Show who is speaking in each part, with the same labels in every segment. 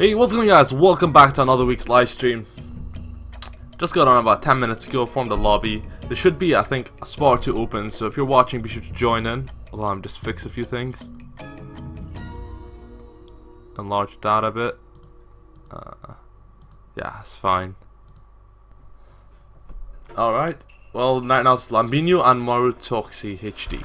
Speaker 1: Hey, what's going on guys? Welcome back to another week's live stream. Just got on about 10 minutes ago, formed the lobby. There should be, I think, a spot or two open, so if you're watching, be sure to join in. Although I'm just fix a few things. Enlarge that a bit. Uh, yeah, it's fine. Alright. Well, right now it's Lambino and Marutoxi HD.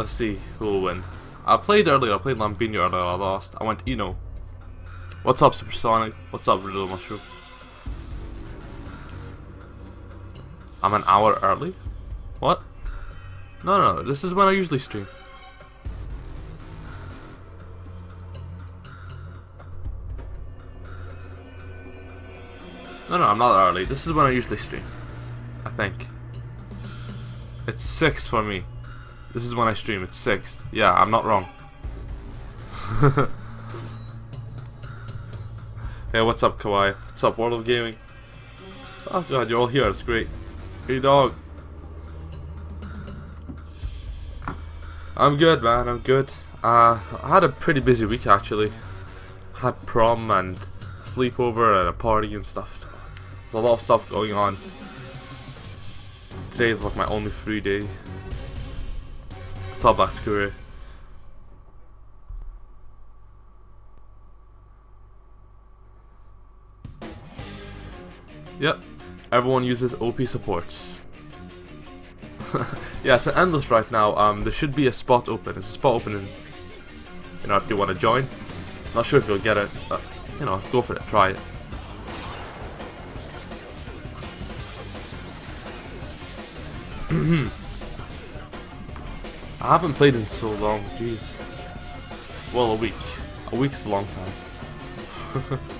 Speaker 1: Let's see who will win. I played earlier, I played Lambino earlier, I lost. I went Ino. What's up, Supersonic? What's up, Little Mushroom? I'm an hour early? What? No, no, no, this is when I usually stream. No, no, I'm not early. This is when I usually stream. I think. It's 6 for me. This is when I stream. It's 6. Yeah, I'm not wrong. hey, what's up, Kawaii? What's up, World of Gaming? Oh god, you're all here. It's great. Hey, dog. I'm good, man. I'm good. Uh, I had a pretty busy week, actually. I had prom and sleepover and a party and stuff. So there's a lot of stuff going on. Today is like my only free day. Up, Black Scourer? Yep, everyone uses OP supports. yeah, it's an endless right now. Um, there should be a spot open. There's a spot open in, you know, if you want to join. Not sure if you'll get it, but, you know, go for it, try it. I haven't played in so long, jeez. Well, a week. A week is a long time.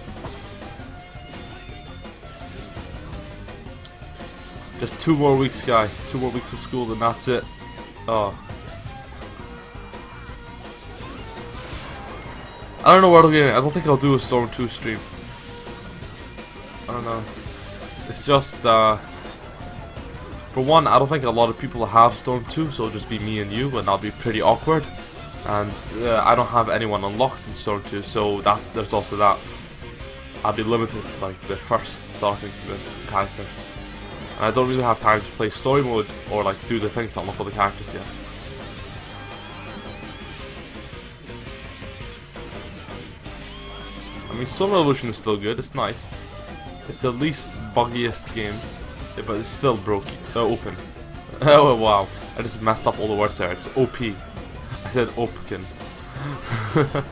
Speaker 1: Just two more weeks, guys. Two more weeks of school, and that's it. Oh. I don't know where to get. I don't think I'll do a Storm 2 stream. I don't know. It's just, uh... For one, I don't think a lot of people have Storm 2, so it'll just be me and you, and that'll be pretty awkward. And uh, I don't have anyone unlocked in Storm 2, so that's there's also that. I'll be limited to like the first starting characters. And I don't really have time to play story mode or like do the things to unlock all the characters yet. I mean, Storm Revolution is still good, it's nice. It's the least buggiest game yeah, but it's still broken. Uh, open. oh wow. I just messed up all the words there. It's OP. I said open.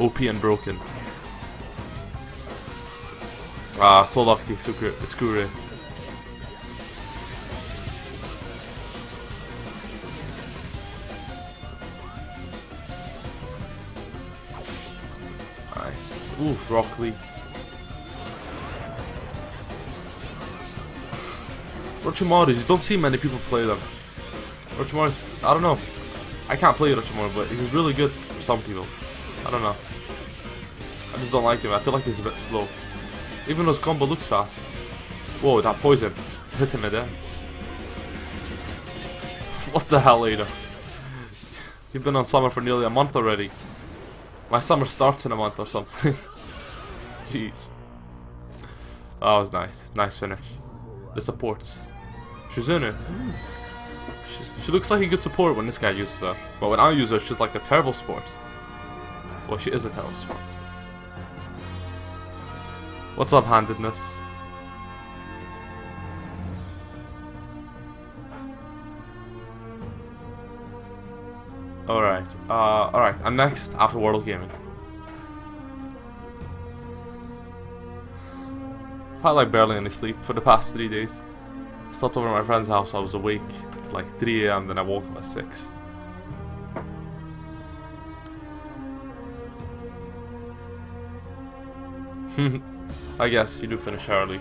Speaker 1: OP and broken. Ah, so lucky, Skure. Ooh, Rock Lee. Orochimaru, you don't see many people play them. Orochimaru's, I don't know. I can't play Orochimaru, but he's really good for some people. I don't know. I just don't like him. I feel like he's a bit slow. Even though his combo looks fast. Whoa, that poison. Hit him there. What the hell, Ada? You've been on summer for nearly a month already. My summer starts in a month or something. Jeez. That was nice. Nice finish. The supports. Shizune. She, she, looks like a good support when this guy uses her. But when I use her, she's like a terrible sport. Well, she is a terrible sport. What's up, handedness? Alright, uh, alright, I'm next after World Gaming. I like barely any sleep for the past three days. Slept over at my friend's house. I was awake at like 3 a.m. Then I woke up at 6. I guess you do finish early.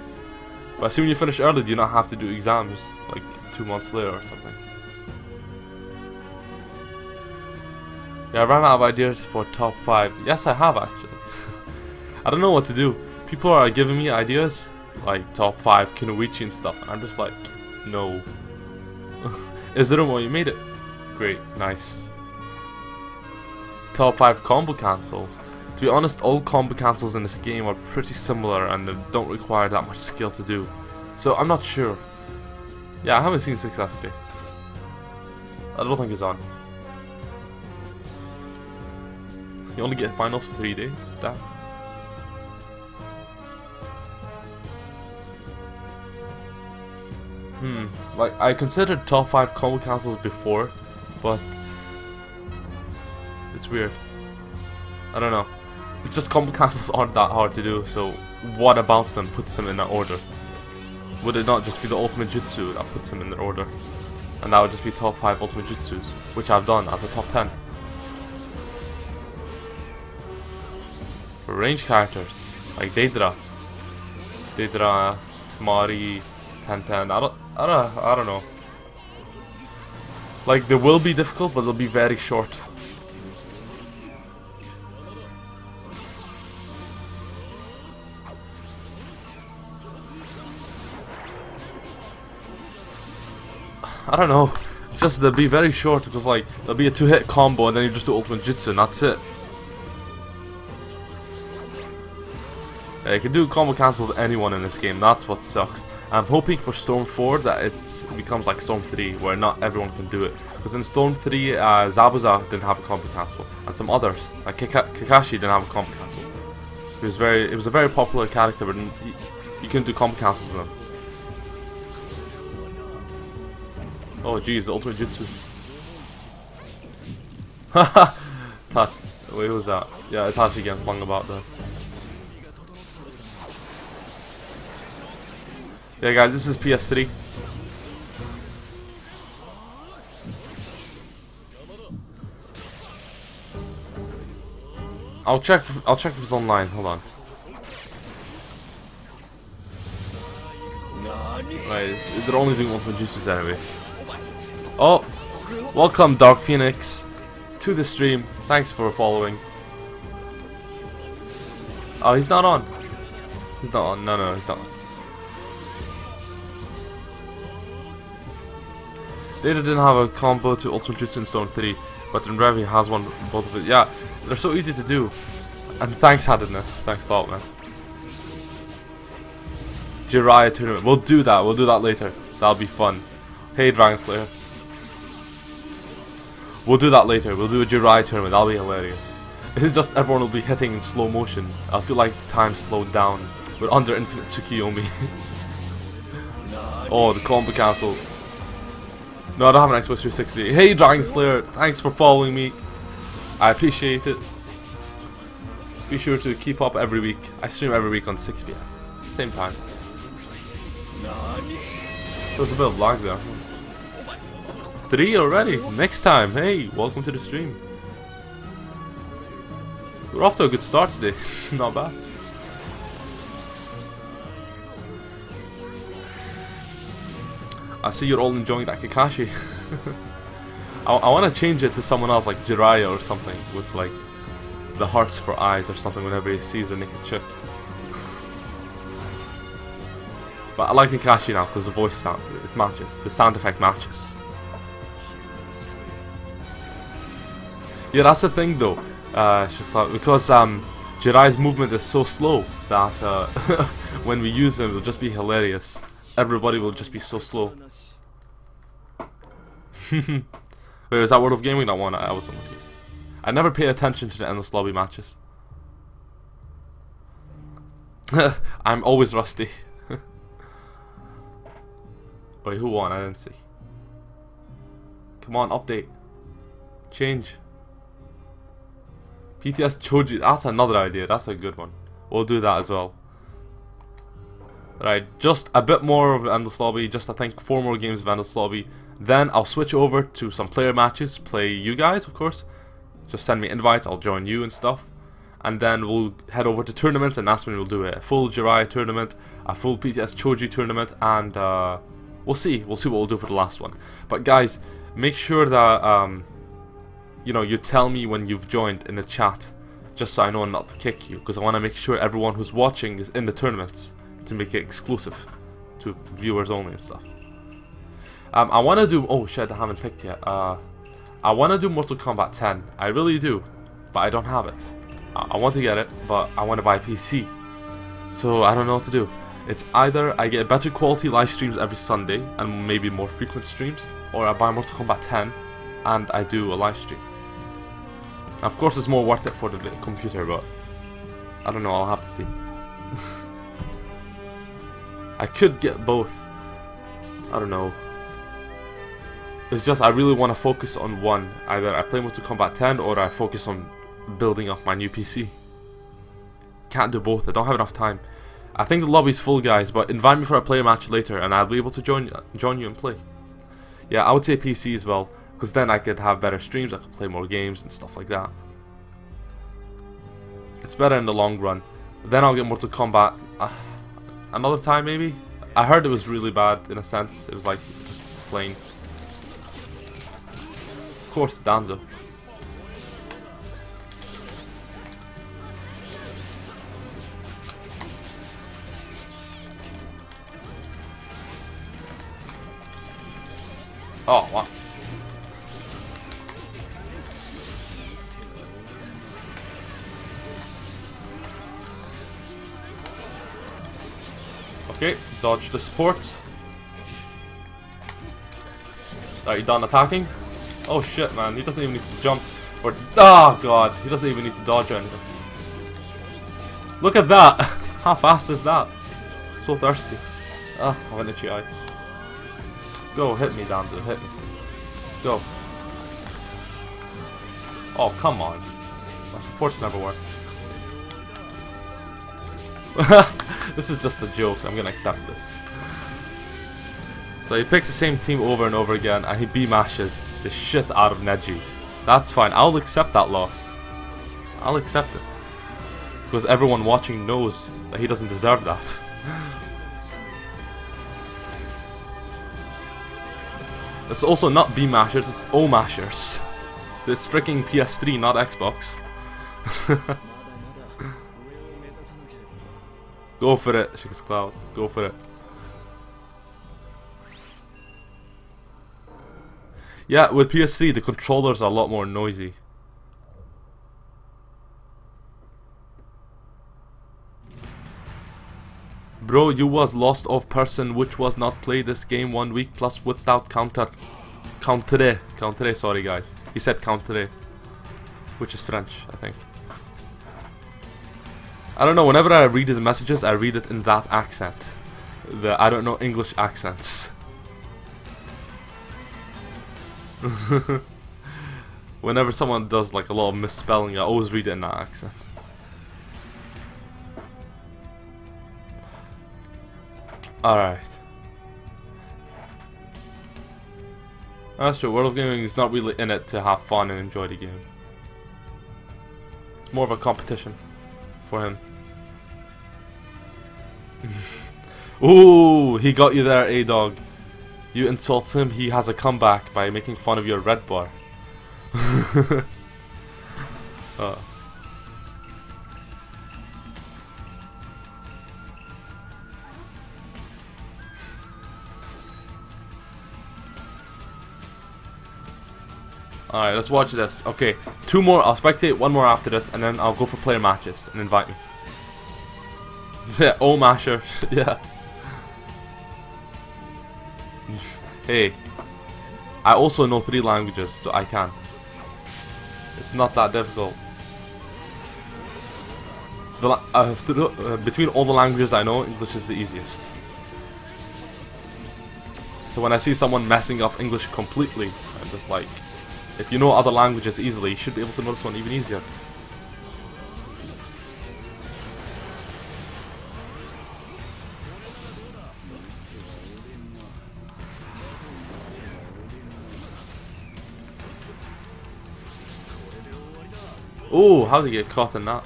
Speaker 1: But I see when you finish early, do you not have to do exams like two months later or something? Yeah, I ran out of ideas for top 5. Yes, I have actually. I don't know what to do. People are giving me ideas like top 5 Kunoichi and stuff and I'm just like no Is it a you made it? Great, nice. Top 5 combo cancels. To be honest, all combo cancels in this game are pretty similar and they don't require that much skill to do. So I'm not sure. Yeah, I haven't seen Success today. I don't think it's on. You only get finals for three days? Damn. Hmm. Like I considered top five combo cancels before, but it's weird. I don't know. It's just combo cancels aren't that hard to do. So what about them puts them in that order? Would it not just be the ultimate jutsu that puts them in their order? And that would just be top five ultimate jutsus, which I've done as a top ten. For range characters, like Deidara, Deidara, Temari, Tenten. I don't, I don't, I don't know. Like, they will be difficult, but they'll be very short. I don't know. It's just they'll be very short because like there'll be a two-hit combo and then you just do ultimate jutsu and that's it. Yeah, you can do combo cancel with anyone in this game. That's what sucks. I'm hoping for Storm 4 that it becomes like Storm 3 where not everyone can do it. Because in Storm 3, uh, Zabuza didn't have a combo cancel and some others, like Kika Kakashi didn't have a combo cancel. It was very, it was a very popular character but you, couldn't do combo cancels with him. Oh jeez, the ultimate jutsu. Haha! Touch. Wait, who was that? Yeah, Itachi getting flung about there. Yeah guys, this is PS3. I'll check I'll check if it's online, hold on. Right, they're only doing ultimate jutsus anyway. Oh, welcome Dark Phoenix to the stream. Thanks for following. Oh, he's not on. He's not on. No, no, he's not on. Data didn't have a combo to Ultimate Jutsu in Storm 3, but in Revi has one both of it. Yeah, they're so easy to do. And thanks, Handedness. Thanks a lot, man. Jiraiya tournament. We'll do that. We'll do that later. That'll be fun. Hey, Dragon Slayer. We'll do that later. We'll do a Jiraiya tournament. That'll be hilarious. It's just everyone will be hitting in slow motion. I feel like time slowed down. We're under Infinite Tsukiyomi. oh, the combo cancels. No, I don't have an Xbox 360. Hey, Dragon Slayer. Thanks for following me. I appreciate it. Be sure to keep up every week. I stream every week on 6 p.m. Same time. There's a bit of lag there. Three already. Next time. Hey, welcome to the stream. We're off to a good start today. Not bad. I see you're all enjoying that Kakashi. I, I want to change it to someone else like Jiraiya or something with like the hearts for eyes or something whenever he sees a naked chick. But I like Kakashi now because the voice sound, it matches. The sound effect matches. Yeah, that's the thing though. Uh, just like because um, Jiraiya's movement is so slow that uh, when we use him, it'll just be hilarious. Everybody will just be so slow. Wait, is that World of Gaming that one? I was unlucky. I never pay attention to the endless lobby matches. I'm always rusty. Wait, who won? I didn't see. Come on, update. Change. PTS Choji, that's another idea, that's a good one. We'll do that as well. Right, just a bit more of Endless Lobby, just I think four more games of Endless Lobby. Then I'll switch over to some player matches, play you guys of course. Just send me invites, I'll join you and stuff. And then we'll head over to tournaments and that's when we'll do a full Jiraiya tournament, a full PTS Choji tournament, and uh, we'll see. We'll see what we'll do for the last one. But guys, make sure that um, you know, you tell me when you've joined in the chat, just so I know not to kick you, because I want to make sure everyone who's watching is in the tournaments to make it exclusive to viewers only and stuff. Um, I want to do... Oh, shit, I haven't picked yet. Uh, I want to do Mortal Kombat 10. I really do. But I don't have it. I, I want to get it, but I want to buy a PC. So, I don't know what to do. It's either I get better quality live streams every Sunday, and maybe more frequent streams, or I buy Mortal Kombat 10, and I do a live stream. Of course, it's more worth it for the computer, but I don't know. I'll have to see. I could get both. I don't know. It's just I really want to focus on one. Either I play Mortal Kombat 10 or I focus on building up my new PC. Can't do both. I don't have enough time. I think the lobby's full, guys, but invite me for a player match later and I'll be able to join join you and play. Yeah, I would say PC as well, because then I could have better streams, I could play more games and stuff like that. It's better in the long run. Then I'll get Mortal Kombat uh, another time maybe? I heard it was really bad in a sense. It was like just plain. Of course, Danzo. Oh? Okay, dodge the support. Are you done attacking? Oh shit, man, he doesn't even need to jump. Or, oh god, he doesn't even need to dodge anything. Look at that! How fast is that? So thirsty. Ah, I went Itachi. Go, hit me, Danzo, hit me. Go. Oh, come on. My supports never work. this is just a joke. I'm gonna accept this. So he picks the same team over and over again, and he B-mashes the shit out of Neji. That's fine. I'll accept that loss. I'll accept it. Because everyone watching knows that he doesn't deserve that. it's also not B-mashers, it's O-mashers. It's freaking PS3, not Xbox. Go for it, Shik's Cloud. Go for it. Yeah, with PS3, the controllers are a lot more noisy. Bro, you was lost of person which was not play this game one week plus without counter. Counter. Counter, sorry guys. He said counter. Which is French, I think. I don't know, whenever I read his messages, I read it in that accent. The I don't know English accents. whenever someone does like a lot of misspelling, I always read it in that accent. Alright. That's true, World of Gaming is not really in it to have fun and enjoy the game. It's more of a competition for him. Ooh, he got you there, A-Dog. You insult him, he has a comeback by making fun of your red bar. uh. Alright, let's watch this. Okay, two more. I'll spectate one more after this, and then I'll go for player matches and invite me. Yeah, oh masher. yeah. hey. I also know three languages, so I can. It's not that difficult. The, uh, uh, between all the languages I know, English is the easiest. So when I see someone messing up English completely, I'm just like, if you know other languages easily, you should be able to know this one even easier. Oh, how did he get caught in that?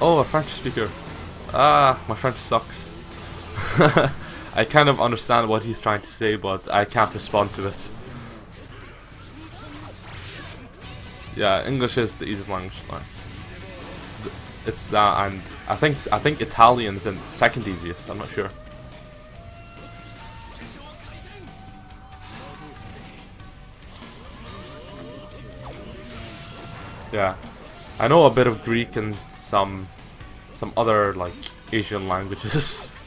Speaker 1: Oh, a French speaker. Ah, my French sucks. I kind of understand what he's trying to say, but I can't respond to it. Yeah, English is the easiest language to learn. It's that, and I think I think Italian's the second easiest. I'm not sure. Yeah, I know a bit of Greek and some some other like Asian languages.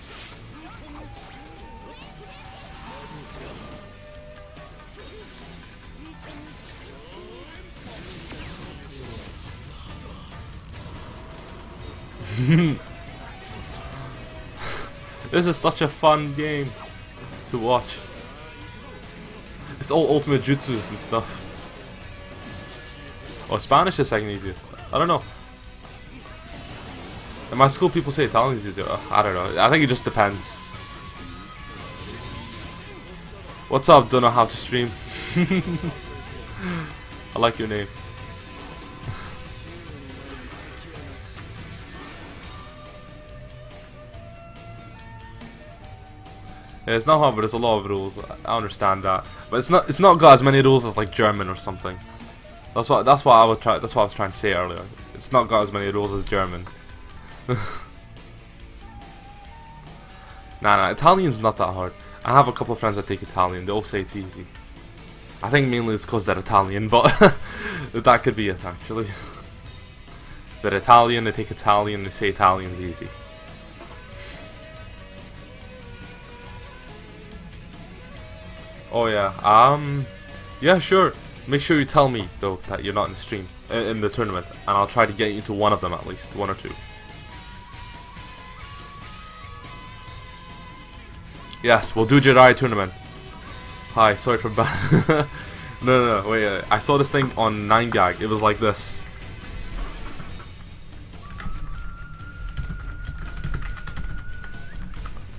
Speaker 1: this is such a fun game to watch. It's all ultimate jutsus and stuff. Oh, Spanish is second easiest. I don't know. In my school, people say Italian is easier. I don't know. I think it just depends. What's up? Don't know how to stream. I like your name. Yeah, it's not hard, but there's a lot of rules. I understand that, but it's not. It's not got as many rules as like German or something. That's what. That's what I was trying. That's what I was trying to say earlier. It's not got as many rules as German. nah, nah. Italian's not that hard. I have a couple of friends that take Italian. They all say it's easy. I think mainly it's because they're Italian, but that could be it actually. they're Italian. They take Italian. They say Italian's easy. Oh yeah. Um. Yeah, sure. Make sure you tell me though that you're not in the stream in the tournament, and I'll try to get you into one of them at least, one or two. Yes, we'll do Jedi tournament. Hi, sorry for bad. no, no, no, wait. I saw this thing on 9gag. It was like this.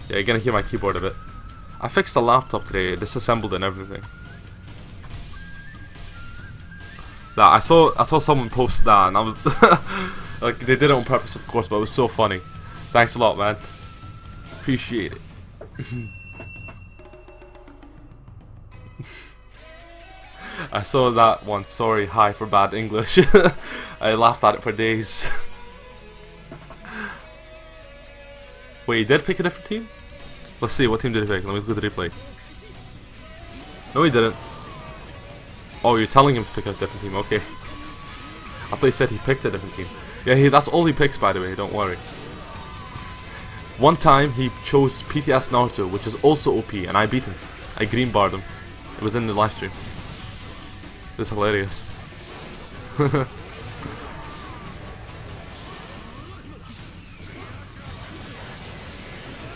Speaker 1: Yeah, you're gonna hear my keyboard a bit. I fixed the laptop today, disassembled and everything. That I saw I saw someone post that and I was like they did it on purpose of course but it was so funny. Thanks a lot man. Appreciate it. I saw that one, sorry, hi for bad English. I laughed at it for days. Wait, he did pick a different team? Let's see, what team did he pick? Let me look at the replay. No, he didn't. Oh, you're telling him to pick a different team, okay. I thought he said he picked a different team. Yeah, he, that's all he picks, by the way, don't worry. One time, he chose PTS Naruto, which is also OP, and I beat him. I green barred him. It was in the live stream. It was hilarious.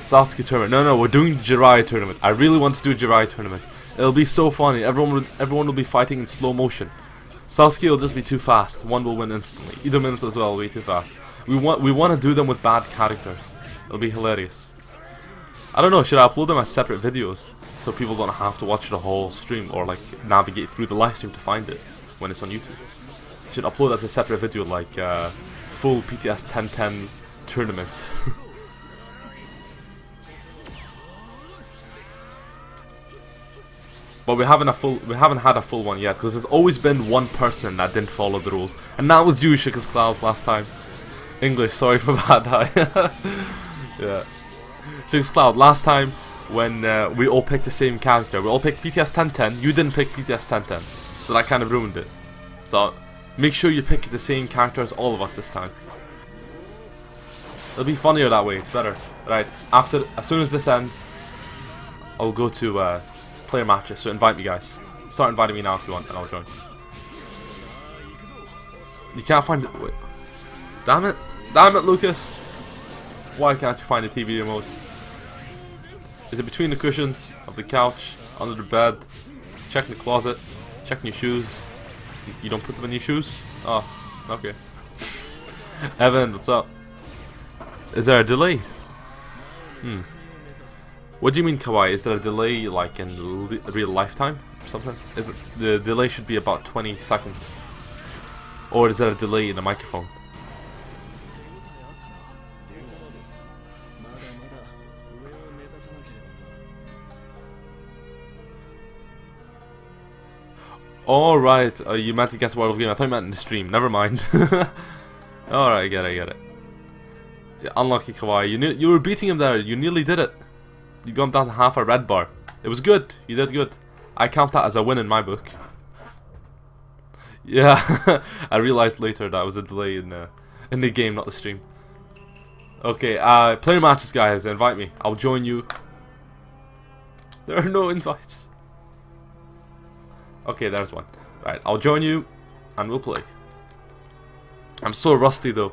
Speaker 1: Sasuke tournament. No, no, we're doing Jiraiya tournament. I really want to do Jiraiya tournament. It'll be so funny. Everyone will, everyone will be fighting in slow motion. Sasuke will just be too fast. One will win instantly. Either Minato as well will be too fast. We want we want to do them with bad characters. It'll be hilarious. I don't know. Should I upload them as separate videos so people don't have to watch the whole stream or like navigate through the live stream to find it when it's on YouTube? Should upload as a separate video like uh, full PTS Tenten tournament. But we haven't a full we haven't had a full one yet because there's always been one person that didn't follow the rules, and that was you, Shika's Clouds, last time. English, sorry for that. yeah, Shika's Cloud. Last time when uh, we all picked the same character, we all picked PTS Tenten. You didn't pick PTS Tenten, so that kind of ruined it. So make sure you pick the same character as all of us this time. It'll be funnier that way. It's better. Right after as soon as this ends, I'll go to. Uh, player matches, so invite me guys. Start inviting me now if you want, and I'll join. You can't find it. Wait. Damn it. Damn it, Lucas. Why can't you find the TV remote? Is it between the cushions of the couch, under the bed, checking the closet, checking your shoes? You don't put them in your shoes? Oh, okay. Evan, what's up? Is there a delay? Hmm. What do you mean kawaii? Is there a delay like in real lifetime or something? The delay should be about 20 seconds. Or is there a delay in the microphone? Alright, uh, you meant to guess World of Game. I thought you meant in the stream. Never mind. Alright, I get it, I get it. Yeah, unlucky Kawaii. You, you were beating him there. You nearly did it. You got down half a red bar. It was good. You did good. I count that as a win in my book. Yeah, I realized later that was a delay in the in the game, not the stream. Okay, uh, player matches, guys. Invite me. I'll join you. There are no invites. Okay, there's one. Right, I'll join you, and we'll play. I'm so rusty though.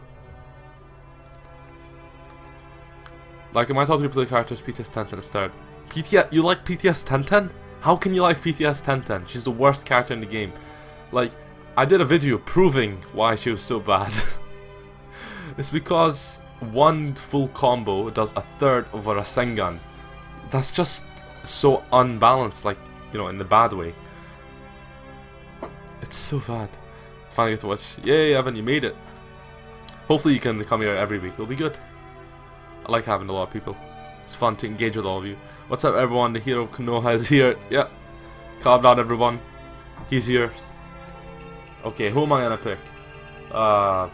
Speaker 1: Like it might my top three player characters, PTS Tenten is third. PTS, you like PTS Tenten? How can you like PTS Tenten? She's the worst character in the game. Like, I did a video proving why she was so bad. it's because one full combo does a third of a Rasengan. That's just so unbalanced, like, you know, in the bad way. It's so bad. Finally get to watch. Yay, Evan, you made it. Hopefully you can come here every week. It'll be good. I like having a lot of people. It's fun to engage with all of you. What's up everyone? The hero of Konoha is here. Yep. Calm down everyone. He's here. Okay, who am I gonna pick? Uh,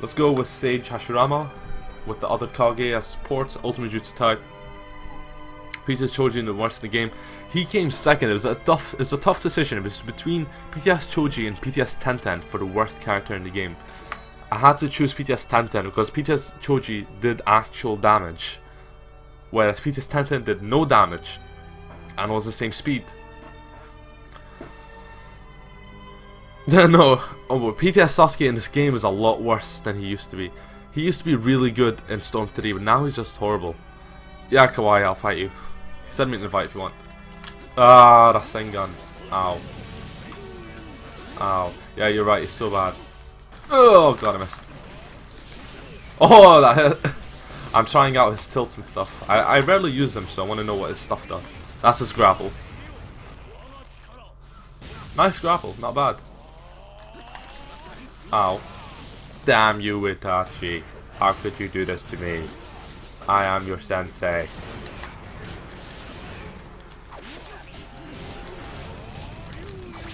Speaker 1: let's go with Sage Hashirama with the other Kage as support, Ultimate Jutsu type. PTS Choji in the worst in the game. He came second. It was a tough it was a tough decision. It was between PTS Choji and PTS Tenten for the worst character in the game. I had to choose PTS Tenten because PTS Choji did actual damage, whereas PTS Tenten did no damage and was the same speed. no, oh, PTS Sasuke in this game is a lot worse than he used to be. He used to be really good in Storm 3, but now he's just horrible. Yeah, Kawaii, I'll fight you. Send me an invite if you want. Ah, Rasengan. Ow. Ow. Yeah, you're right, it's so bad. Oh god, I missed. Oh, that hit. I'm trying out his tilts and stuff. I, I rarely use them, so I want to know what his stuff does. That's his grapple. Nice grapple, not bad. Ow. Damn you, Itachi. How could you do this to me? I am your sensei.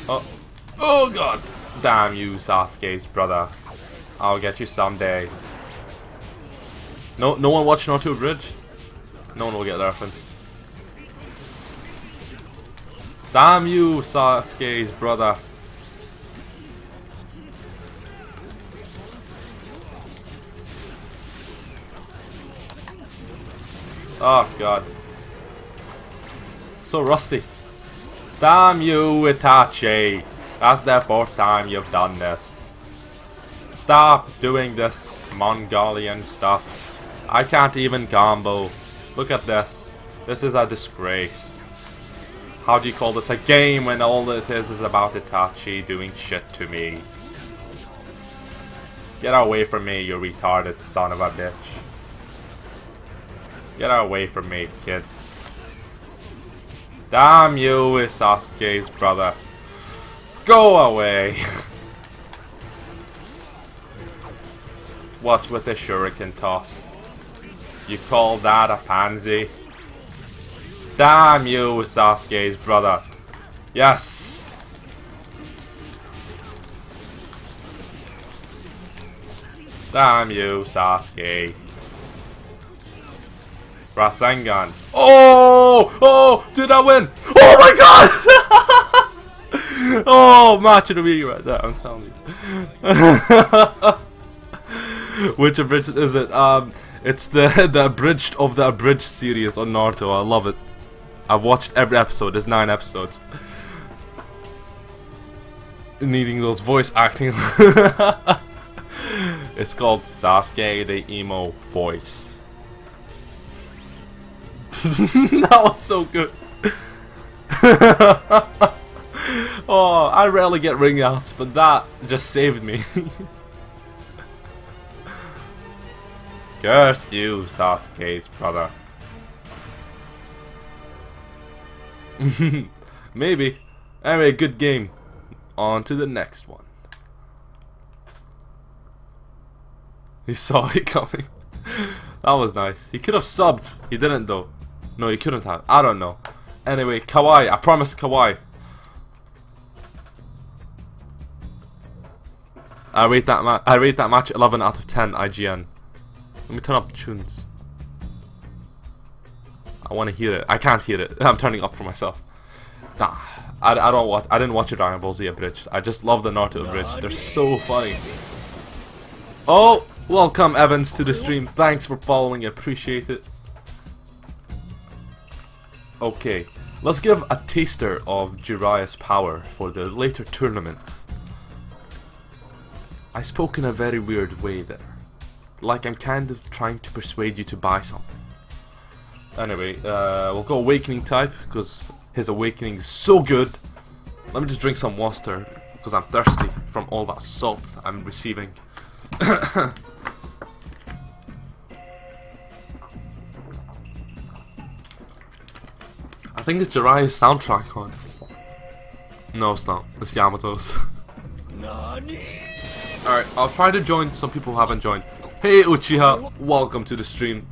Speaker 1: Oh. Oh god. Damn you, Sasuke's brother. I'll get you someday. No, no one watched Naruto Abridged? No one will get the reference. Damn you, Sasuke's brother. Oh god. So rusty. Damn you, Itachi. That's the fourth time you've done this. Stop doing this Mongolian stuff. I can't even combo. Look at this. This is a disgrace. How do you call this a game when all it is is about Itachi doing shit to me? Get away from me, you retarded son of a bitch. Get away from me, kid. Damn you, Sasuke's brother. Go away! what with the shuriken toss? You call that a pansy? Damn you, Sasuke's brother. Yes! Damn you, Sasuke. Rasengan. Oh! Oh! Did I win? Oh my god! oh, match of the week right there, I'm telling you. Which abridged is it? Um, it's the the abridged of the abridged series on Naruto. I love it. I've watched every episode. There's nine episodes. Needing those voice acting. it's called Sasuke the Emo Voice. that was so good. oh, I rarely get ring outs, but that just saved me. Curse you, Sasuke's brother. Maybe. Anyway, good game. On to the next one. He saw it coming. that was nice. He could have subbed. He didn't though. No, he couldn't have. I don't know. Anyway, Kawaii. I promise Kawaii. I rate that ma I rate that match 11 out of 10 IGN. Let me turn up the tunes. I want to hear it. I can't hear it. I'm turning up for myself. Nah, I, I don't watch. I didn't watch a Dragon Ball Z abridged. I just love the Naruto abridged. They're so funny. Oh, welcome Evans to the stream. Thanks for following. I appreciate it. Okay, let's give a taster of Jiraiya's power for the later tournament. I spoke in a very weird way there. Like I'm kind of trying to persuade you to buy something. Anyway, uh, we'll go Awakening type, because his Awakening is so good. Let me just drink some water, because I'm thirsty from all that salt I'm receiving. I think it's Jiraiya's soundtrack on. No, it's not. It's Yamato's. Alright, I'll try to join some people who haven't joined. Hey Uchiha, welcome to the stream.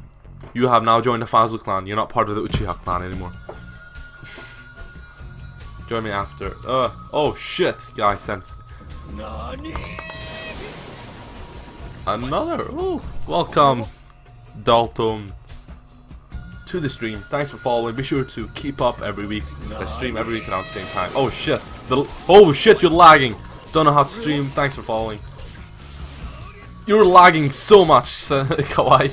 Speaker 1: You have now joined the Fazul clan. You're not part of the Uchiha clan anymore. Join me after. Uh, oh shit, guy sent. Another. Oh, welcome, Dalton, to the stream. Thanks for following. Be sure to keep up every week. I stream every week around the same time. Oh shit. The, oh shit, you're lagging. Don't know how to stream. Thanks for following. You're lagging so much, Kawaii.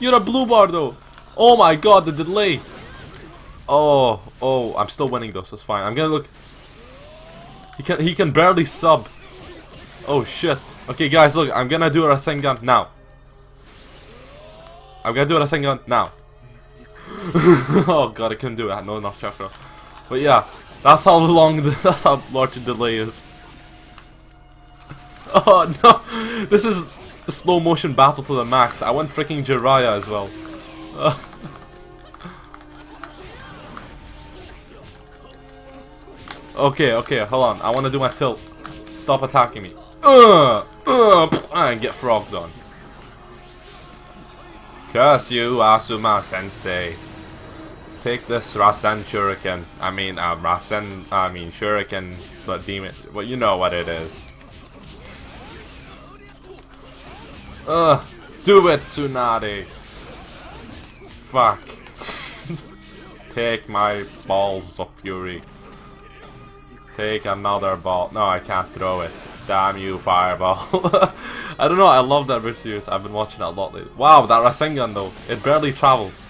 Speaker 1: You're a blue bar though. Oh my god, the delay. Oh, oh, I'm still winning though, so it's fine. I'm gonna look. He can he can barely sub. Oh shit. Okay, guys, look, I'm gonna do a Rasengan now. I'm gonna do a Rasengan now. oh god, I couldn't do it. I had no enough chakra. But yeah, that's how long. The, that's how large the delay is. Oh no! This is a slow motion battle to the max. I went freaking Jiraiya as well. Okay, okay, hold on. I want to do my tilt. Stop attacking me. Uh, uh, and get frogged on. Curse you, Asuma Sensei. Take this Rasen Shuriken. I mean, uh, Rasen, I mean, Shuriken, but demon. Well, you know what it is. Ugh, do it, Tsunade. Fuck. Take my balls of fury. Take another ball. No, I can't throw it. Damn you, fireball. I don't know, I love that series. I've been watching it a lot lately. Wow, that Rasengan though, it barely travels.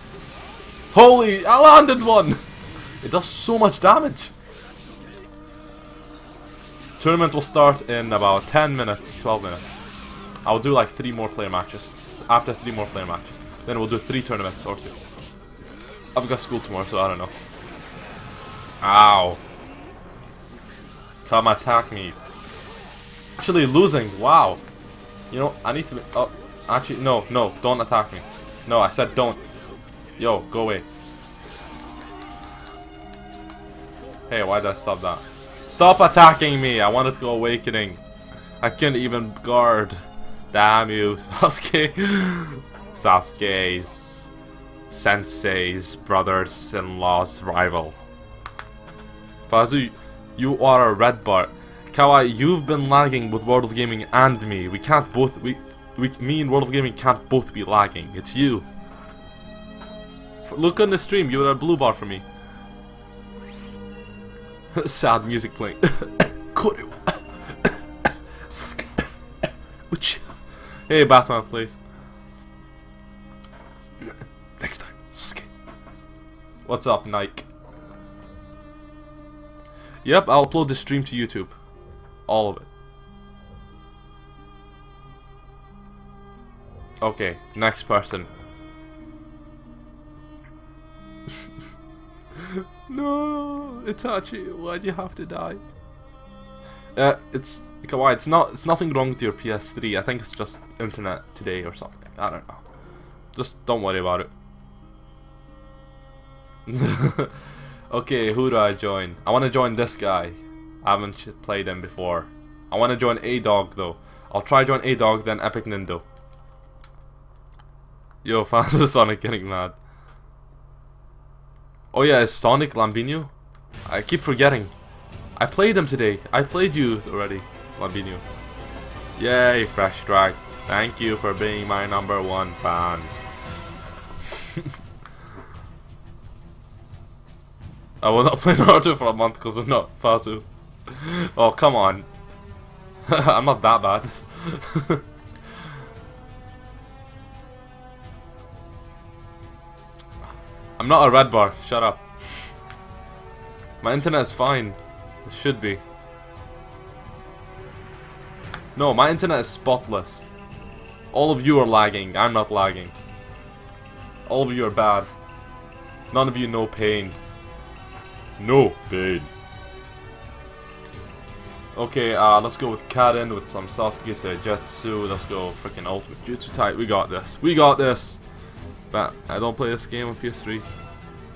Speaker 1: Holy, I landed one! It does so much damage. Tournament will start in about 10 minutes, 12 minutes. I'll do like three more player matches. After three more player matches. Then we'll do three tournaments or two. I've got school tomorrow, so I don't know. Ow. Come attack me. Actually losing, wow. You know, I need to be, oh, actually, no, no, don't attack me. No, I said don't. Yo, go away. Hey, why did I stop that? Stop attacking me! I wanted to go awakening. I couldn't even guard. Damn you, Sasuke. Sasuke's sensei's brother's-in-law's rival. Fazu, you are a red bar. Kawaii, you've been lagging with World of Gaming and me. We can't both, we, we, me and World of Gaming can't both be lagging. It's you. Look on the stream, you are a blue bar for me. Sad music playing. Hey, Batman, please. Next time, Sasuke. What's up, Nike? Yep, I'll upload the stream to YouTube. All of it. Okay, next person. no, Itachi, why'd you have to die? Uh, it's It's not it's nothing wrong with your PS3. I think it's just internet today or something. I don't know. Just don't worry about it. okay, who do I join? I want to join this guy. I haven't played him before. I want to join A-Dog though. I'll try join A-Dog, then Epic Nindo. Yo, fans of Sonic getting mad. Oh yeah, is Sonic Lambino? I keep forgetting. I played him today. I played you already, Lambino. Yay, Fresh Strike. Thank you for being my number one fan. I will not play Naruto for a month because I'm not Fazu. Oh, come on. I'm not that bad. I'm not a red bar. Shut up. My internet is fine. It should be. No, my internet is spotless. All of you are lagging. I'm not lagging. All of you are bad. None of you know pain. No pain. Okay, uh, let's go with Kaden with some Sasuke Setsu. Let's go freaking Ultimate Jutsu type. We got this. We got this. But I don't play this game on PS3.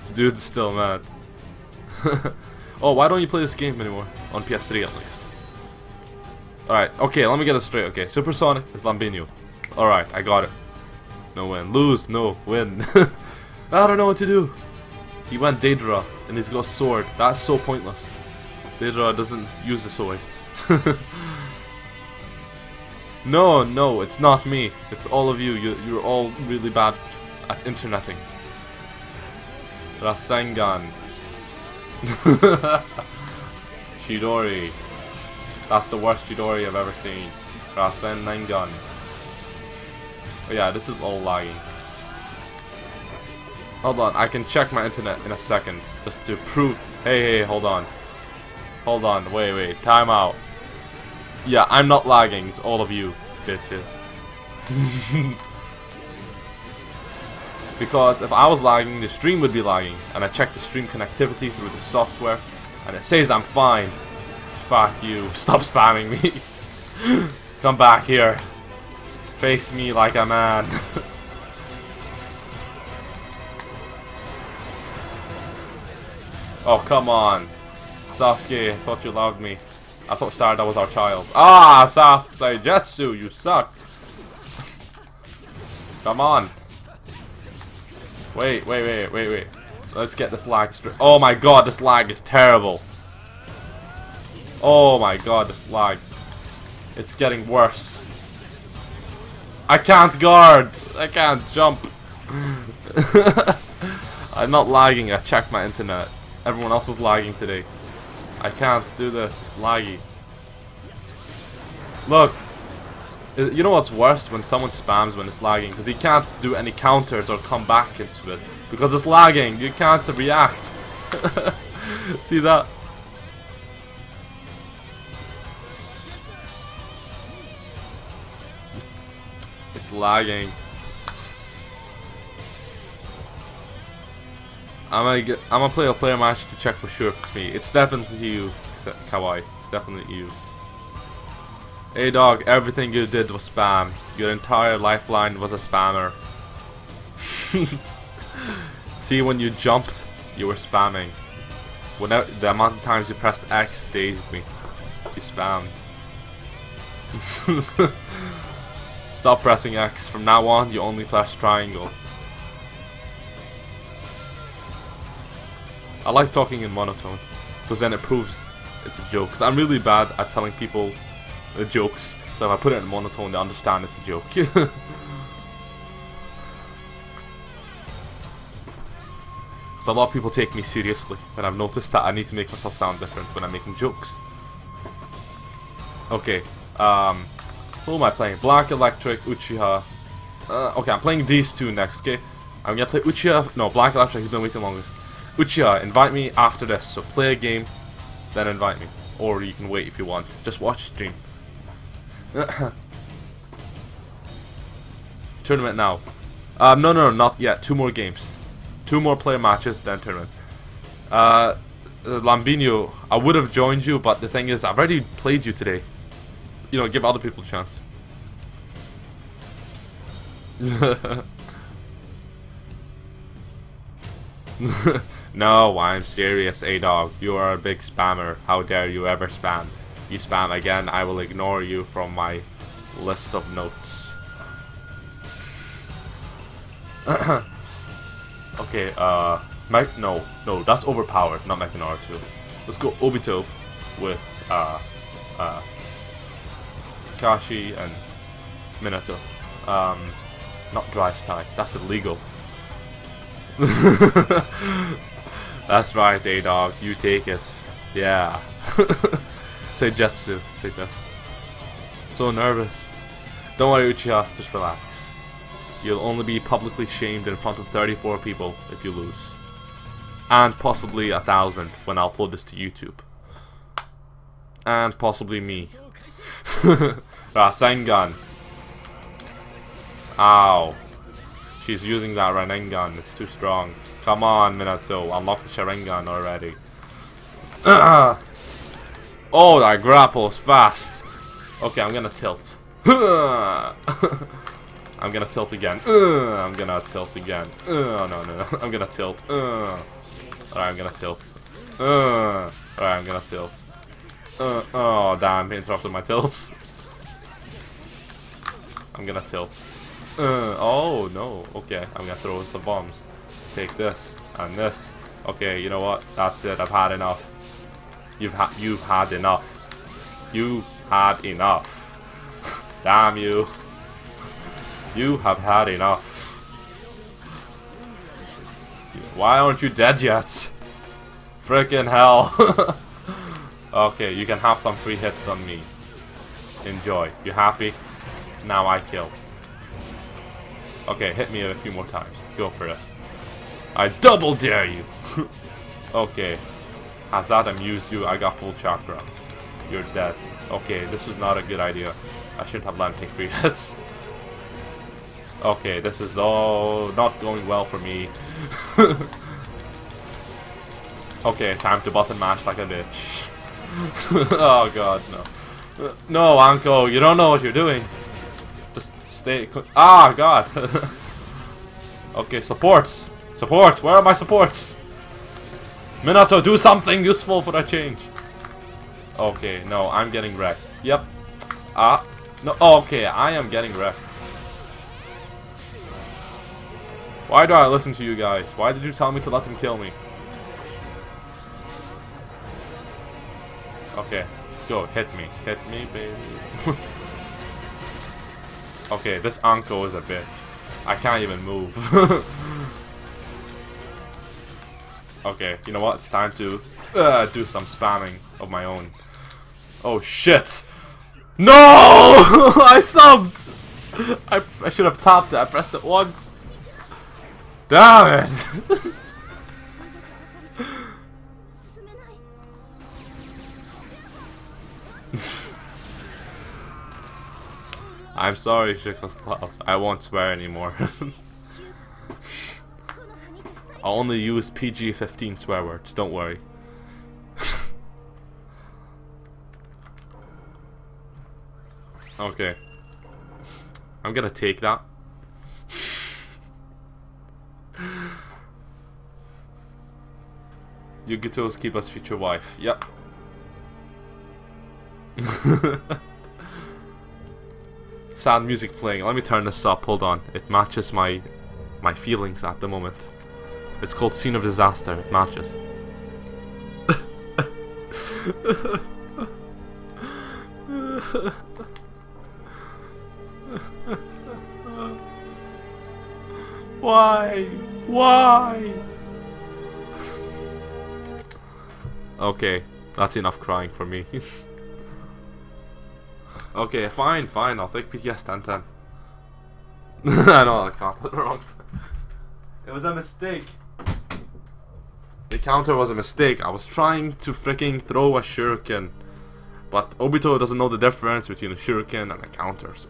Speaker 1: This dude's still mad. oh, why don't you play this game anymore? On PS3 at least. Alright, okay, let me get this straight. Okay, Supersonic is Lambino. Alright, I got it. No win. Lose, no win. I don't know what to do. He went Deidara, and he's got a sword. That's so pointless. Deidara doesn't use the sword. no, no, it's not me. It's all of you. you you're all really bad at interneting. Rasengan. Chidori. That's the worst Chidori I've ever seen. Rasen Rasengan. Oh yeah, this is all lagging. Hold on, I can check my internet in a second. Just to prove... Hey, hey, hold on. Hold on, wait, wait, time out. Yeah, I'm not lagging, it's all of you, bitches. because if I was lagging, the stream would be lagging. And I checked the stream connectivity through the software, and it says I'm fine. Fuck you, stop spamming me. Come back here. Face me like a man. oh, come on. Sasuke, I thought you loved me. I thought Sarada was our child. Ah, Sasuke Jetsu, you suck. come on. Wait, wait, wait, wait, wait. Let's get this lag straight. Oh my god, this lag is terrible. Oh my god, this lag. It's getting worse. I can't guard. I can't jump. I'm not lagging. I checked my internet. Everyone else is lagging today. I can't do this. It's laggy. Look. You know what's worse? When someone spams when it's lagging. Because he can't do any counters or come back into it. Because it's lagging. You can't react. See that? Lagging. I'm gonna I'm gonna play a player match to check for sure if it's me. It's definitely you, Kawaii. It's definitely you. Hey dog, everything you did was spam. Your entire lifeline was a spammer. See, when you jumped, you were spamming. Whenever the amount of times you pressed X dazed me. You spammed. Stop pressing X. From now on, you only press triangle. I like talking in monotone, because then it proves it's a joke. Because I'm really bad at telling people the jokes, so if I put it in monotone, they understand it's a joke. A lot of people take me seriously, and I've noticed that I need to make myself sound different when I'm making jokes. Okay, um, who am I playing? Black Electric, Uchiha. Uh, okay, I'm playing these two next, okay? I'm gonna play Uchiha. No, Black Electric has been waiting longest. Uchiha, invite me after this. So play a game, then invite me. Or you can wait if you want. Just watch stream. tournament now. Um, no, no, no, not yet. Two more games. Two more player matches, then tournament. Uh, Lambino, I would have joined you, but the thing is, I've already played you today you know, give other people a chance. no, I'm serious, A-Dog. You are a big spammer. How dare you ever spam? You spam again, I will ignore you from my list of notes. okay, uh... Mech no, no, that's overpowered, not Mechanaur 2. Let's go Obito with, uh, uh, Kakashi and Minato. Um, not drive type. That's illegal. That's right, A-Dog. You take it. Yeah. say Jetsu. Say just. So nervous. Don't worry, Uchiha. Just relax. You'll only be publicly shamed in front of 34 people if you lose. And possibly a thousand when I upload this to YouTube. And possibly me. Rasengan. Ow. She's using that Rasengan. It's too strong. Come on, Minato. Unlock the Sharingan already. oh, that grapples fast. Okay, I'm gonna tilt. I'm gonna tilt again. I'm gonna tilt again. no, no, no. I'm gonna tilt. Alright, I'm gonna tilt. Alright, I'm gonna tilt. Uh, oh, damn. He interrupted my tilt. I'm gonna tilt. Uh, oh, no. Okay, I'm gonna throw some bombs. Take this and this. Okay, you know what? That's it. I've had enough. You've had you've had enough. You've had enough. Damn you. You have had enough. Why aren't you dead yet? Freaking hell. okay, you can have some free hits on me. Enjoy. You happy? Now I kill. Okay, hit me a few more times. Go for it. I double dare you! okay. That amused you? I got full chakra. You're dead. Okay, this is not a good idea. I shouldn't have let him take free hits. okay, this is all not going well for me. okay, time to button mash like a bitch. oh god, no. No, Anko, you don't know what you're doing. Stay... Ah, god. okay, supports. Support! Where are my supports? Minato, do something useful for a change. Okay, no, I'm getting wrecked. Yep. Ah. No, oh, okay, I am getting wrecked. Why do I listen to you guys? Why did you tell me to let him kill me? Okay, go, hit me. Hit me, baby. okay, this Anko is a bit. I can't even move. Okay, you know what? It's time to uh, do some spamming of my own. Oh shit! No! I subbed! I, I should have tapped it. I pressed it once. Damn it! I'm sorry, Shickles Klaus. I won't swear anymore. I'll only use PG-15 swear words, don't worry. okay. I'm gonna take that. Yugito's keep us future wife. Yep. Sad music playing. Let me turn this up. Hold on. It matches my my feelings at the moment. It's called Scene of Disaster. It matches. Why? Why? okay, that's enough crying for me. okay, fine, fine, I'll take PTS Tenten. I know, I can't put it wrong. It was a mistake. The counter was a mistake. I was trying to freaking throw a shuriken. But Obito doesn't know the difference between a shuriken and a counter. So.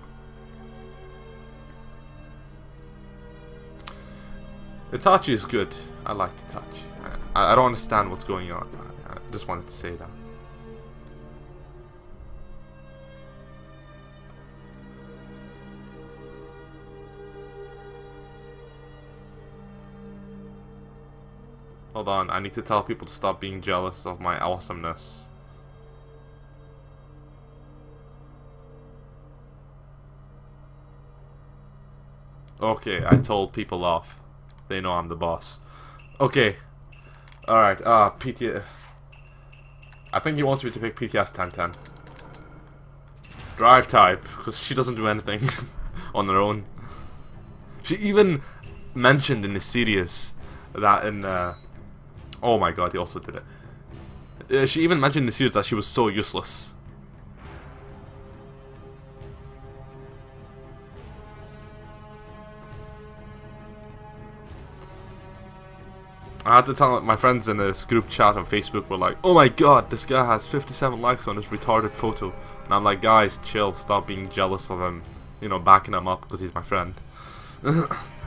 Speaker 1: Itachi is good. I like Itachi. I, I don't understand what's going on. I, I just wanted to say that. Hold on, I need to tell people to stop being jealous of my awesomeness. Okay, I told people off. They know I'm the boss. Okay. Alright, uh, PT... I think he wants me to pick PTS Tenten. Drive type, because she doesn't do anything on her own. She even mentioned in the series that in uh, oh my god, he also did it. Uh, she even mentioned in the series that she was so useless. I had to tell my friends in this group chat on Facebook were like, Oh my god, this guy has 57 likes on this retarded photo. And I'm like, guys, chill, stop being jealous of him. You know, backing him up because he's my friend.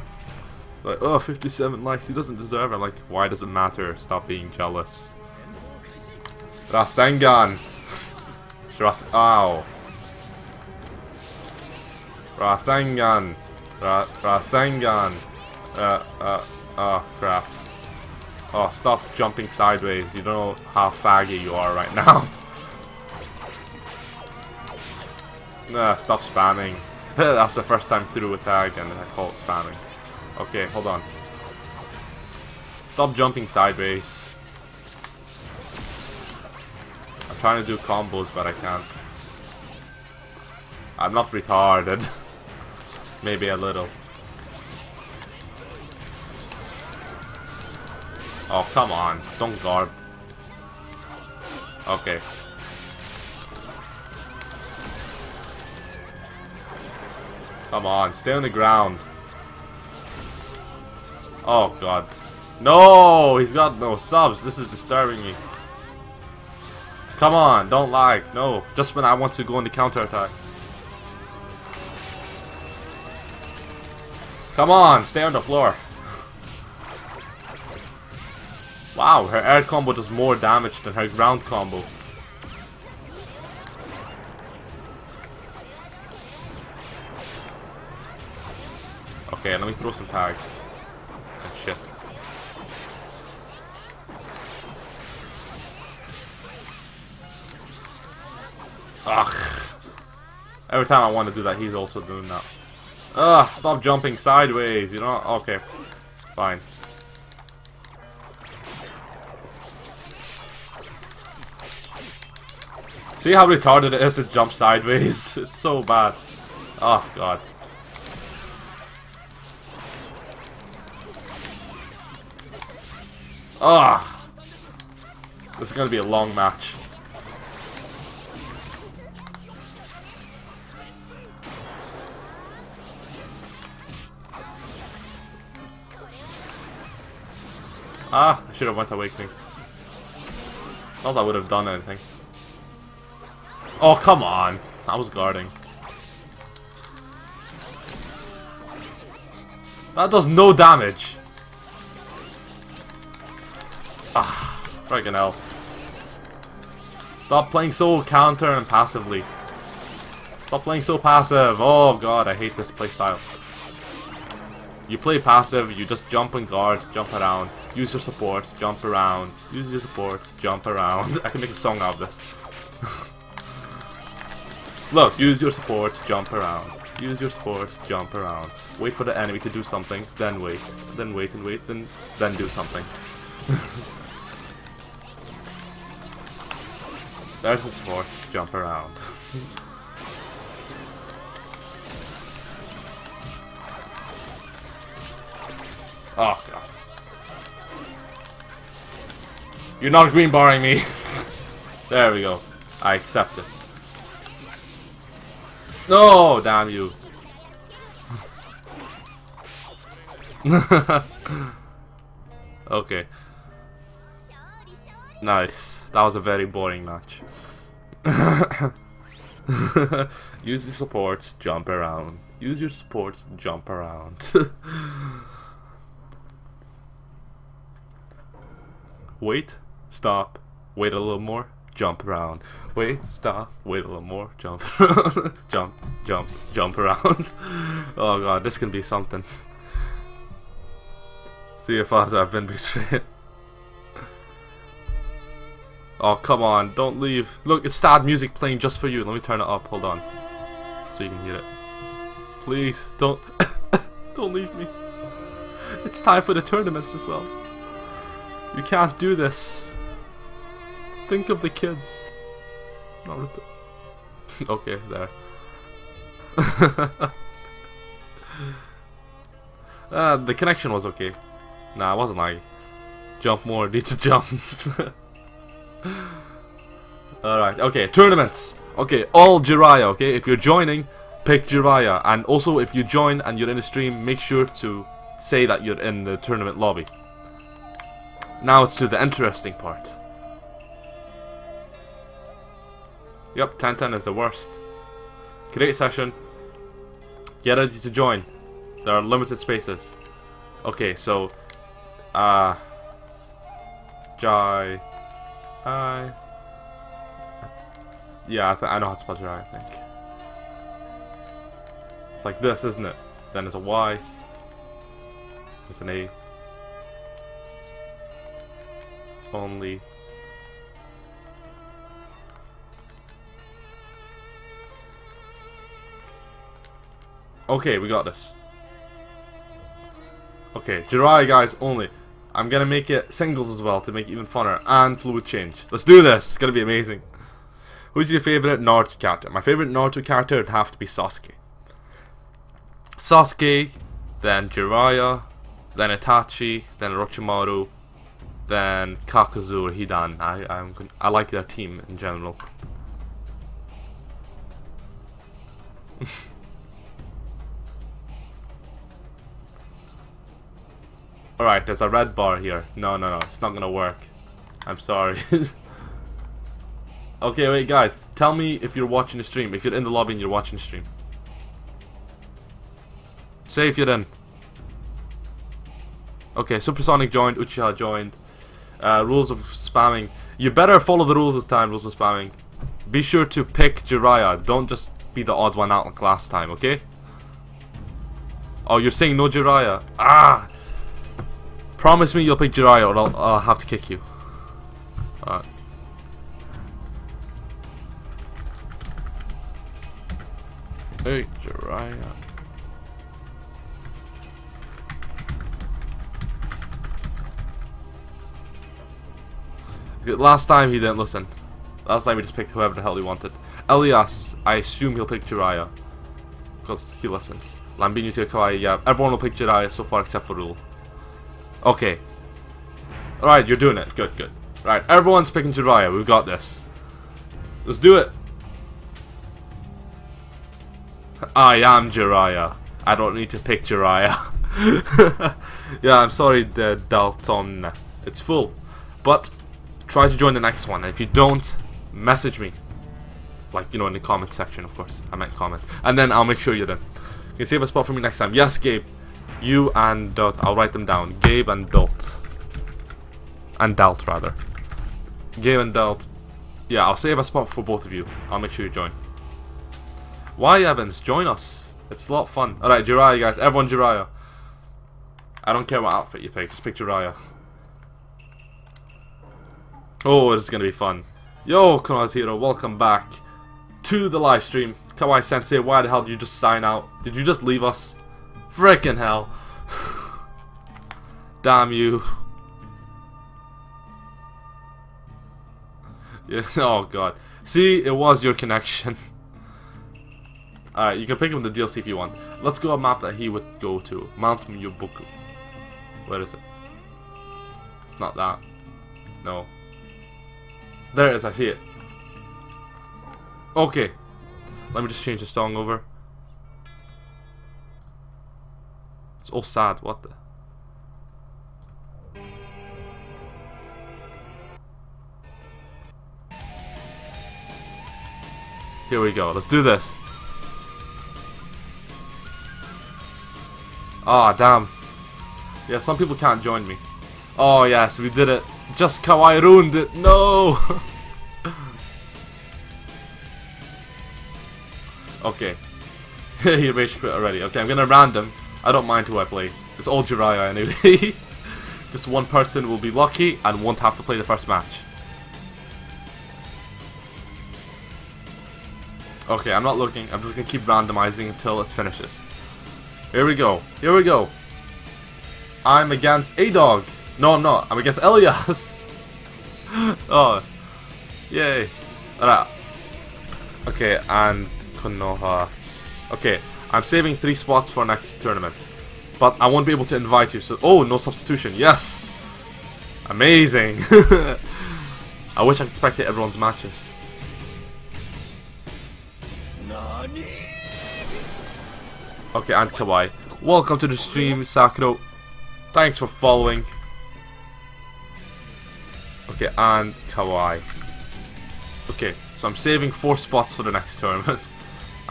Speaker 1: like, oh, 57 likes, he doesn't deserve it. Like, why does it matter? Stop being jealous. Rasengan! Ras- ow. Rasengan! Ra Rasengan! Uh, uh, oh crap. Oh, stop jumping sideways. You don't know how faggy you are right now. nah, stop spamming. That's the first time through a tag and I call it spamming. Okay, hold on. Stop jumping sideways. I'm trying to do combos, but I can't. I'm not retarded. Maybe a little. Oh, come on. Don't guard. Okay. Come on, stay on the ground. Oh, God. No! He's got no subs. This is disturbing me. Come on, don't lag. No, just when I want to go into the counter attack. Come on, stay on the floor. Wow, her air combo does more damage than her ground combo. Okay, let me throw some tags. Ugh. Every time I want to do that, he's also doing that. Ugh, stop jumping sideways, you know? Okay, fine. See how retarded it is to jump sideways? It's so bad. Oh god. Ah! This is gonna be a long match. Ah, I should have went awakening. Not that I would have done anything. Oh, come on. I was guarding. That does no damage. Ah, freaking hell. Stop playing so counter and passively. Stop playing so passive. Oh god, I hate this playstyle. You play passive, you just jump and guard, jump around, use your support, jump around, use your support, jump around. I can make a song out of this. Look, use your supports, jump around. Use your supports, jump around. Wait for the enemy to do something, then wait. Then wait and wait, then then do something. There's the support, jump around. oh god. You're not green barring me. there we go. I accept it. No, damn you. okay. Nice. That was a very boring match. Use the supports, jump around. Use your supports, jump around. wait, stop, wait a little more, jump around. Wait, stop, wait a little more, jump, jump, jump, jump around. oh god, this can be something. See if I've been betrayed. oh, come on, don't leave. Look, it's sad music playing just for you. Let me turn it up, hold on. So you can hear it. Please, don't, don't leave me. It's time for the tournaments as well. You can't do this. Think of the kids. Naruto. okay, there. uh, the connection was okay. Nah, it wasn't like jump more, need to jump. Alright, okay, tournaments. Okay, all Jiraiya, okay? If you're joining, pick Jiraiya. And also, if you join and you're in a stream, make sure to say that you're in the tournament lobby. Now it's to the interesting part. Yep, Tenten is the worst. Create session. Get ready to join. There are limited spaces. Okay, so... Uh... Jai... I... Yeah, I, I know how to spell Jai, I think. It's like this, isn't it? Then there's a Y. There's an A. Only. Okay, we got this. Okay, Jiraiya guys only. I'm gonna make it singles as well to make it even funner. And fluid change. Let's do this. It's gonna be amazing. Who's your favorite Naruto character? My favorite Naruto character would have to be Sasuke. Sasuke, then Jiraiya, then Itachi, then Orochimaru, then Kakuzu or Hidan. I I'm, I like their team in general. Alright, there's a red bar here. No, no, no, it's not gonna work. I'm sorry. okay, wait, guys. Tell me if you're watching the stream. If you're in the lobby and you're watching the stream. Say if you're in. Okay, Supersonic joined, Uchiha joined. Uh, rules of spamming. You better follow the rules this time, rules of spamming. Be sure to pick Jiraiya. Don't just be the odd one out like last time, okay? Oh, you're saying no Jiraiya. Ah! Promise me you'll pick Jiraiya or I'll, I'll have to kick you. Alright. Hey, Jiraiya. Last time he didn't listen. Last time he just picked whoever the hell he wanted. Elias, I assume he'll pick Jiraiya. Because he listens. Lambinu to Kawaii, yeah. Everyone will pick Jiraiya so far except for Rule. Okay. Alright, you're doing it. Good, good. Right, everyone's picking Jiraiya. We've got this. Let's do it. I am Jiraiya. I don't need to pick Jiraiya. yeah, I'm sorry, the Dalton. It's full. But try to join the next one. And if you don't, message me. Like, you know, in the comment section, of course. I meant comment. And then I'll make sure you're in. You save a spot for me next time. Yes, Gabe. You and Dot. I'll write them down. Gabe and Dot. And Dalt, rather. Gabe and Dalt. Yeah, I'll save a spot for both of you. I'll make sure you join. Why, Evans? Join us. It's a lot of fun. Alright, Jiraiya, guys. Everyone Jiraiya. I don't care what outfit you pick. Just pick Jiraiya. Oh, this is gonna be fun. Yo, Konoha's Hero, welcome back to the live stream. Kawaii Sensei, why the hell did you just sign out? Did you just leave us? Frickin' hell. Damn you. Yeah, oh god. See, it was your connection. Alright, you can pick him the DLC if you want. Let's go a map that he would go to. Mount Myoboku. Where is it? It's not that. No. There it is, I see it. Okay. Let me just change the song over. It's all sad, what the... Here we go, let's do this. Ah, oh, damn. Yeah, some people can't join me. Oh yes, we did it. Just Kawaii ruined it. No! okay. he rage quit already. Okay, I'm gonna random. I don't mind who I play. It's all Jiraiya anyway. Just one person will be lucky and won't have to play the first match. Okay, I'm not looking. I'm just gonna keep randomizing until it finishes. Here we go. Here we go. I'm against A-Dog. No, I'm not. I'm against Elias. oh. Yay. Alright. Okay, and Konoha. Okay, I'm saving three spots for next tournament. But I won't be able to invite you, so... Oh, no substitution. Yes! Amazing! I wish I could spectate everyone's matches. Okay, and Kawaii. Welcome to the stream, Sakuro. Thanks for following. Okay, and Kawaii. Okay, so I'm saving four spots for the next tournament.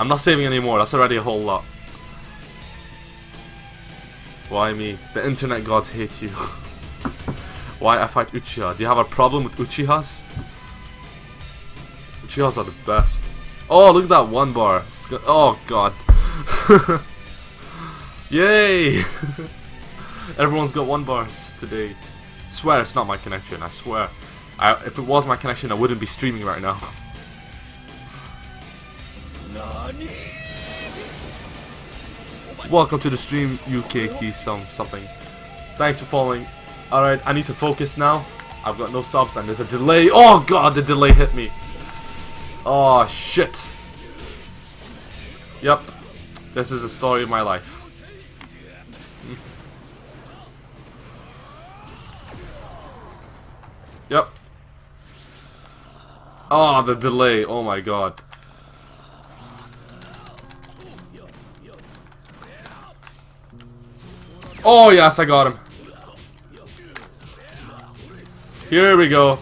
Speaker 1: I'm not saving anymore, that's already a whole lot. Why me? The internet gods hate you. Why I fight Uchiha? Do you have a problem with Uchihas? Uchihas are the best. Oh, look at that one bar. Oh, God. Yay! Everyone's got one bars today. I swear it's not my connection, I swear. I, if it was my connection, I wouldn't be streaming right now. Welcome to the stream, UK some something. Thanks for following. Alright, I need to focus now. I've got no subs and there's a delay. Oh god, the delay hit me. Oh shit. Yep. This is the story of my life. Yep. Oh, the delay. Oh my god. Oh, yes, I got him. Here we go.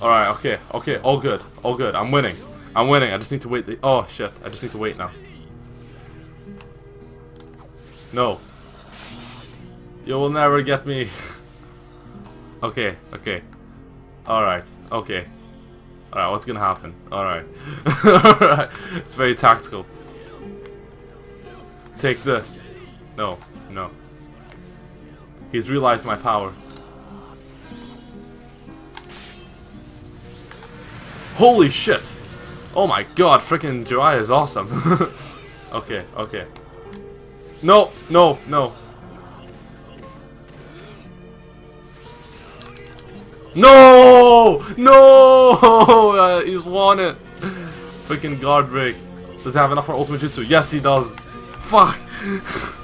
Speaker 1: Alright, okay, okay, all good, all good, I'm winning. I'm winning, I just need to wait oh shit, I just need to wait now. No. You will never get me. okay, okay. Alright, okay. Alright, what's gonna happen? Alright. Alright, it's very tactical. Take this. No, no. He's realized my power. Holy shit! Oh my god, freaking Jiraiya is awesome. okay, okay. No, no, no. No! No! Uh, he's won it. Freaking guard break. Does he have enough for ultimate jutsu? Yes, he does. Fuck!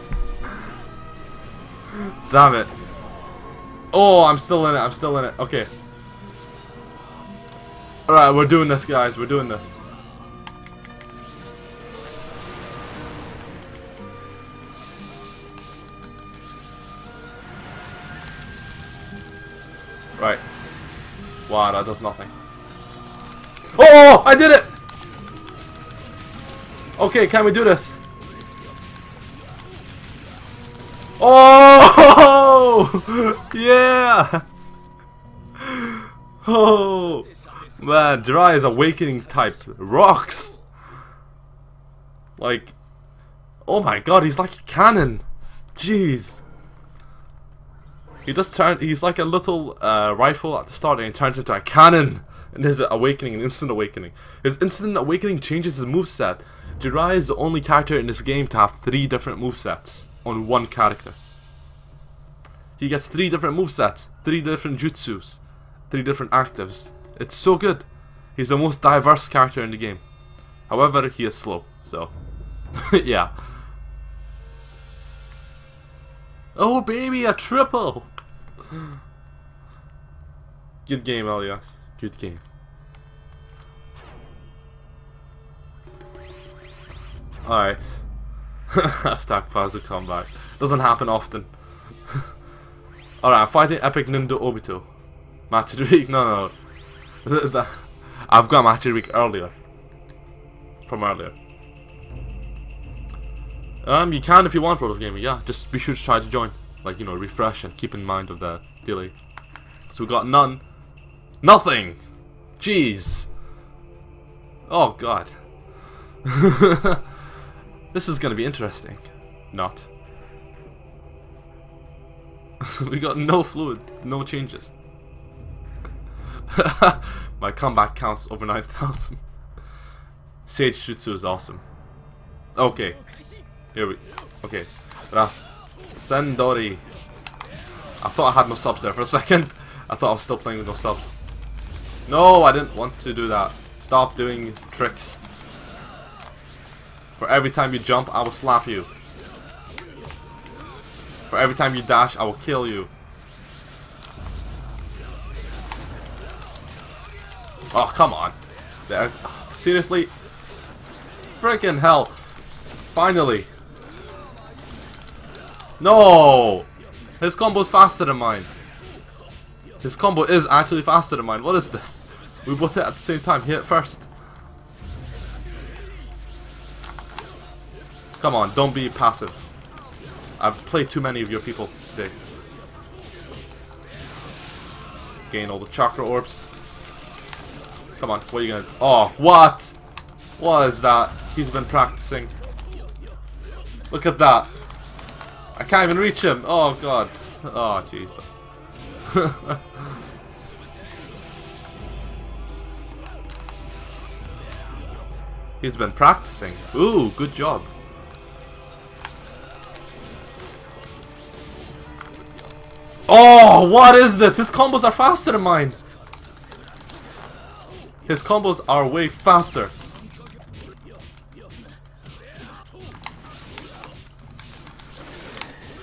Speaker 1: Damn it. Oh, I'm still in it. I'm still in it. Okay. Alright, we're doing this, guys. We're doing this. That does nothing. Oh, I did it! Okay, can we do this? Oh! Yeah! Oh! Man, is awakening type rocks! Like, oh my god, he's like a cannon! Jeez! He just turn. He's like a little uh, rifle at the start, and he turns into a cannon. And his awakening, an instant awakening. His instant awakening changes his moveset. Jiraiya is the only character in this game to have three different movesets on one character. He gets three different movesets, three different jutsus, three different actives. It's so good. He's the most diverse character in the game. However, he is slow, so yeah. Oh baby, a triple! Good game, Elias. Good game. Alright. Hashtag Fazu comeback. Doesn't happen often. Alright, I'm fighting Epic Nindo Obito. Match of the week? No, no. I've got match of the week earlier. From earlier. Um, you can if you want, World Gaming, yeah. Just be sure to try to join. Like, you know, refresh and keep in mind of the delay. So we got none. Nothing! Jeez. Oh, God. this is gonna be interesting. Not. we got no fluid, no changes. My comeback counts over 9,000. Sage Jutsu is awesome. Okay. Here we... Okay. Ras... Sendori. I thought I had no subs there for a second. I thought I was still playing with no subs. No, I didn't want to do that. Stop doing tricks. For every time you jump, I will slap you. For every time you dash, I will kill you. Oh, come on. There. Seriously? Freaking hell. Finally. No! His combo's faster than mine. His combo is actually faster than mine. What is this? We both hit at the same time. Hit first. Come on, don't be passive. I've played too many of your people today. Gain all the chakra orbs. Come on, what are you gonna... Oh, what? What is that? He's been practicing. Look at that. I can't even reach him. Oh, God. Oh, Jesus. He's been practicing. Ooh, good job. Oh, what is this? His combos are faster than mine. His combos are way faster.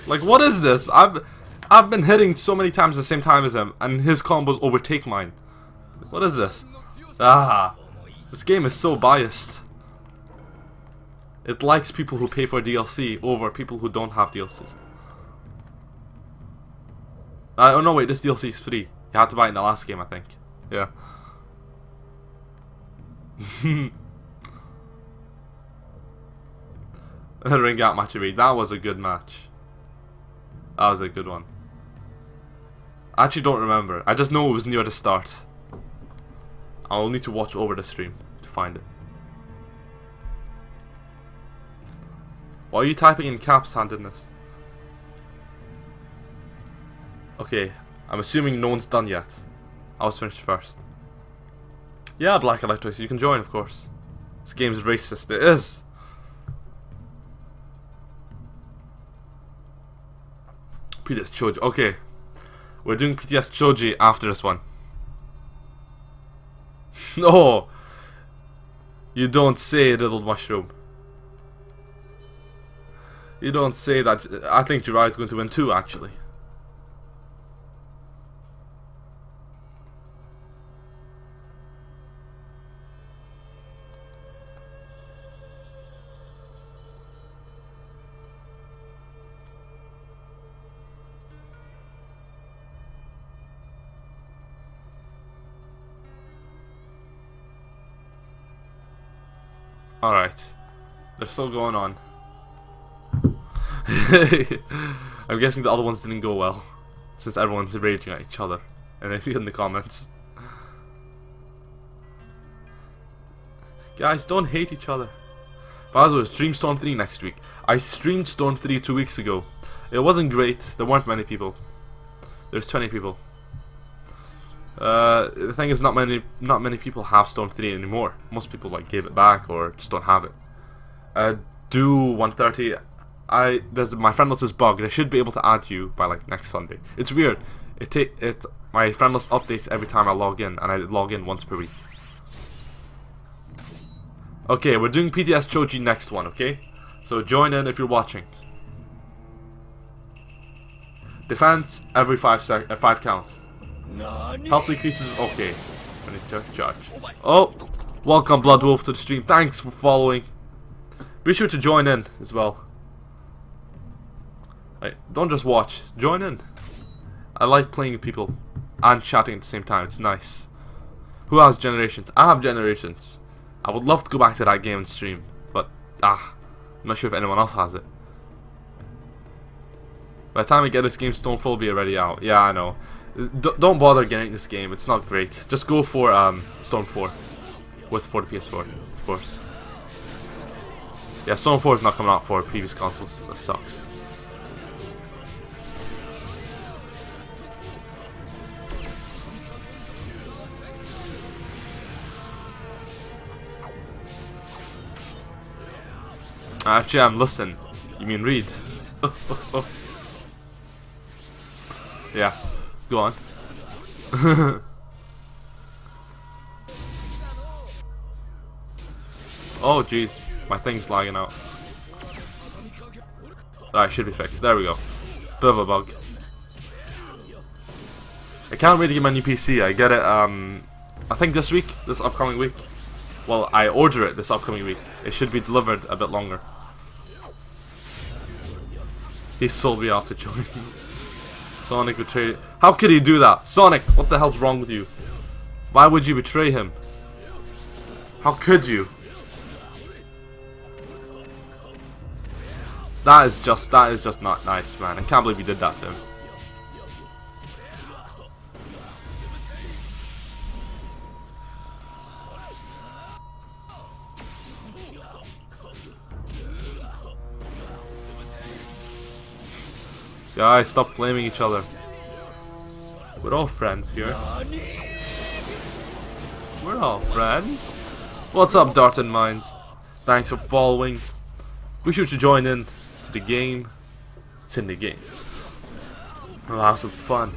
Speaker 1: Like, what is this? I've I've been hitting so many times the same time as him, and his combos overtake mine. What is this? Ah, this game is so biased. It likes people who pay for DLC over people who don't have DLC. Uh, oh no, wait, this DLC is free. You had to buy it in the last game, I think. Yeah. Ring out match of eight. That was a good match. That was a good one. I actually don't remember. I just know it was near the start. I'll need to watch over the stream to find it. Why are you typing in caps handedness? Okay, I'm assuming no one's done yet. I was finished first. Yeah, Black Electrics, you can join, of course. This game's racist. It is. PTS Choji. Okay. We're doing PTS Choji after this one. no! You don't say, little mushroom. You don't say that. I think Jirai is going to win too, actually. Still going on. I'm guessing the other ones didn't go well. Since everyone's raging at each other. And I feel in the comments. Guys, don't hate each other. By the way, stream Storm 3 next week. I streamed Storm 3 two weeks ago. It wasn't great. There weren't many people. There's 20 people. Uh, the thing is, not many not many people have Storm 3 anymore. Most people like gave it back or just don't have it. Uh, do 130. I there's my friend list is bugged. I should be able to add you by like next Sunday. It's weird. It take it my friend list updates every time I log in, and I log in once per week. Okay, we're doing PTS Choji next one. Okay, so join in if you're watching. Defense every five sec uh, five counts. Health decreases. Okay. To charge. Oh, welcome Blood Wolf to the stream. Thanks for following. Be sure to join in as well. Right, don't just watch. Join in. I like playing with people and chatting at the same time. It's nice. Who has Generations? I have Generations. I would love to go back to that game and stream, but ah, I'm not sure if anyone else has it. By the time we get this game, Stonefall will be already out. Yeah, I know. D don't bother getting this game, it's not great. Just go for um, Storm 4 with for the PS4, of course. Yeah, Storm 4 is not coming out for previous consoles. That sucks. Actually, I'm listen. You mean read? yeah, go on. oh, jeez my thing's lagging out. Alright, should be fixed. There we go. Bit of a bug. I can't really get my new PC. I get it, um, I think this week, this upcoming week. Well, I order it this upcoming week. It should be delivered a bit longer. He sold me out to join. Sonic betrayed. How could he do that? Sonic, what the hell's wrong with you? Why would you betray him? How could you? That is just, that is just not nice, man. I can't believe you did that to him. Guys, stop flaming each other. We're all friends here. We're all friends. What's up, Dart and Mines? Thanks for following. We should join in to the game. It's in the game. We'll have some fun.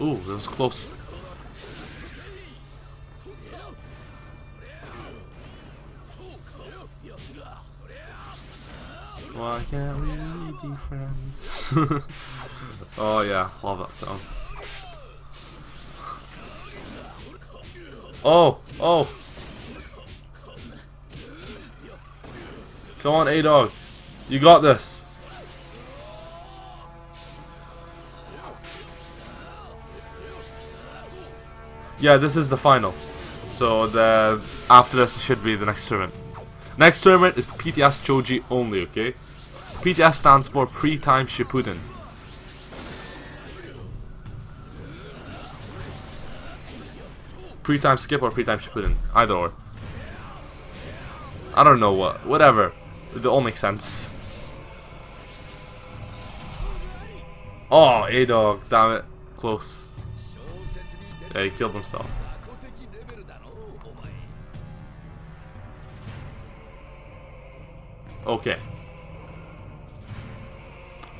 Speaker 1: Ooh, that was close. Why can't we be friends? oh yeah, love that song. Oh, oh. Come on, A-Dog. You got this. Yeah, this is the final. So the after this should be the next tournament. Next tournament is PTS Choji only, okay? PTS stands for Pre-Time Shippuden. Pre-time skip or pre-time Shippuden, either or. I don't know what, whatever. It all makes sense. Oh, A-Dog, damn it. Close. Yeah, he killed himself. Okay.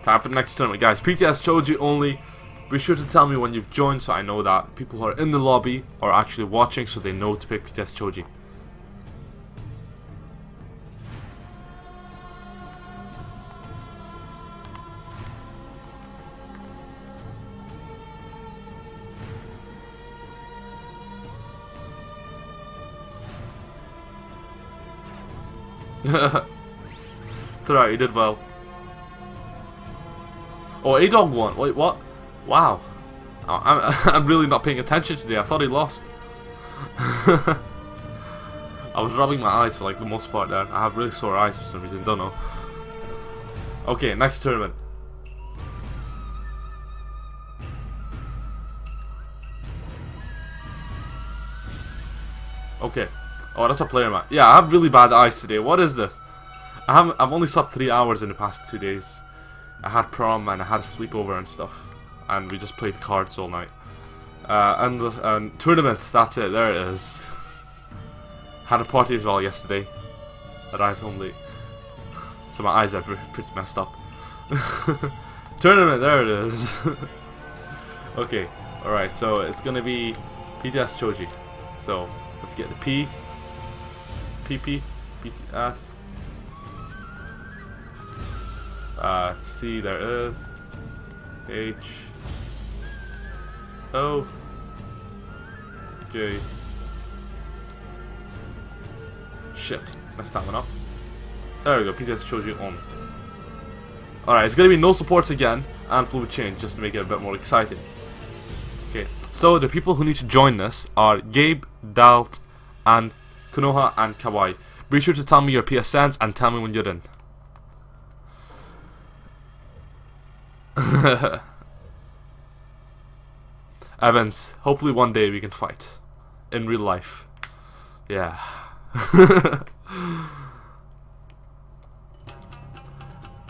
Speaker 1: Time for the next tournament, guys. PTS Choji only. Be sure to tell me when you've joined so I know that people who are in the lobby are actually watching so they know to pick PTS Choji. it's alright, you did well. Oh, A-Dog won. Wait, what? Wow. I'm, I'm really not paying attention today. I thought he lost. I was rubbing my eyes for like the most part there. I have really sore eyes for some reason. Don't know. Okay, next tournament. Okay. Oh, that's a player mat. Yeah, I have really bad eyes today. What is this? I have I've only slept three hours in the past two days. I had prom and I had a sleepover and stuff, and we just played cards all night. Uh, and and tournament. That's it. There it is. Had a party as well yesterday. Arrived home late, so my eyes are pretty messed up. tournament. There it is. okay. All right. So it's gonna be PTS Choji. So let's get the P. PP. PTS. Uh, C there is. H. O. J. Shit. Messed that one up. There we go. PTS you on. Alright, it's gonna be no supports again and fluid change just to make it a bit more exciting. Okay, so the people who need to join this are Gabe, Dalt, and Konoha and Kawaii. Be sure to tell me your PSNs and tell me when you're in. Evans, hopefully one day we can fight. In real life. Yeah.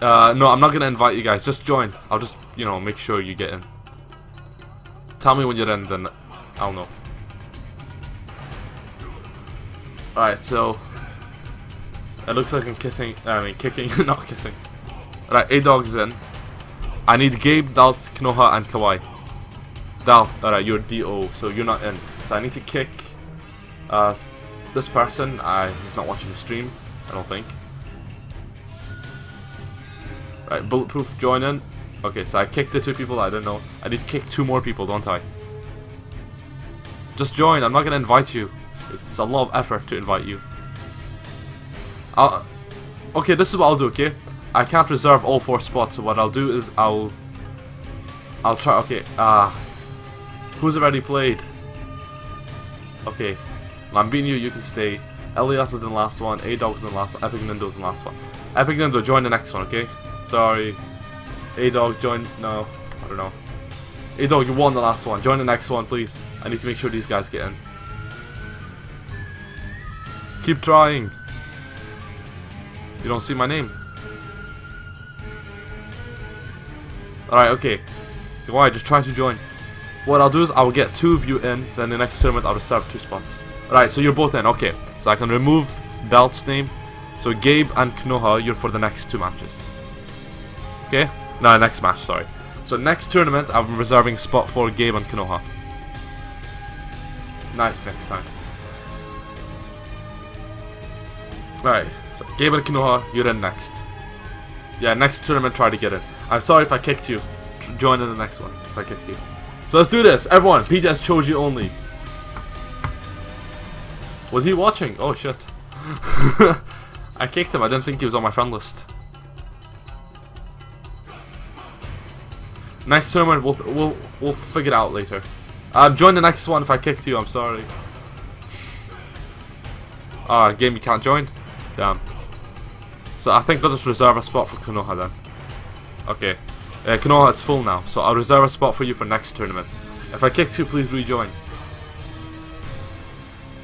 Speaker 1: uh, no, I'm not gonna invite you guys. Just join. I'll just, you know, make sure you get in. Tell me when you're in, then I'll know. Alright, so it looks like I'm kissing I mean kicking, not kissing. Alright, A dog's in. I need Gabe, Dalt, Konoha, and Kawaii. Dalt, alright, you're DO, so you're not in. So I need to kick uh, this person. I, he's not watching the stream, I don't think. Right, Bulletproof, join in. Okay, so I kicked the two people, I don't know. I need to kick two more people, don't I? Just join, I'm not gonna invite you. It's a lot of effort to invite you. I'll, okay, this is what I'll do, okay? I can't reserve all four spots, so what I'll do is I'll... I'll try, okay, uh... Who's already played? Okay, Lambino, you can stay. Elias is in the last one, A-Dog's in the last one, Epic Nindo's in the last one. Epic Nindo, join the next one, okay? Sorry. A-Dog, join, no, I don't know. A-Dog, you won the last one. Join the next one, please. I need to make sure these guys get in. Keep trying. You don't see my name. Alright, okay. Why? Just try to join. What I'll do is I'll get two of you in, then the next tournament I'll reserve two spots. Alright, so you're both in, okay. So I can remove Belt's name. So Gabe and Konoha, you're for the next two matches. Okay? No, next match, sorry. So next tournament, I'm reserving spot for Gabe and Konoha. Nice next time. Right, so Gabe and Konoha, you're in next. Yeah, next tournament, try to get in. I'm sorry if I kicked you. join in the next one if I kicked you. So let's do this. Everyone, PTS Choji only. Was he watching? Oh shit. I kicked him. I didn't think he was on my friend list. Next tournament, we'll we'll we'll figure it out later. Um, join the next one if I kicked you. I'm sorry. Ah, uh, game you can't join. Damn. So I think I'll just reserve a spot for Konoha then. Okay. Uh, Konoha, it's full now, so I'll reserve a spot for you for next tournament. If I kick you, please rejoin.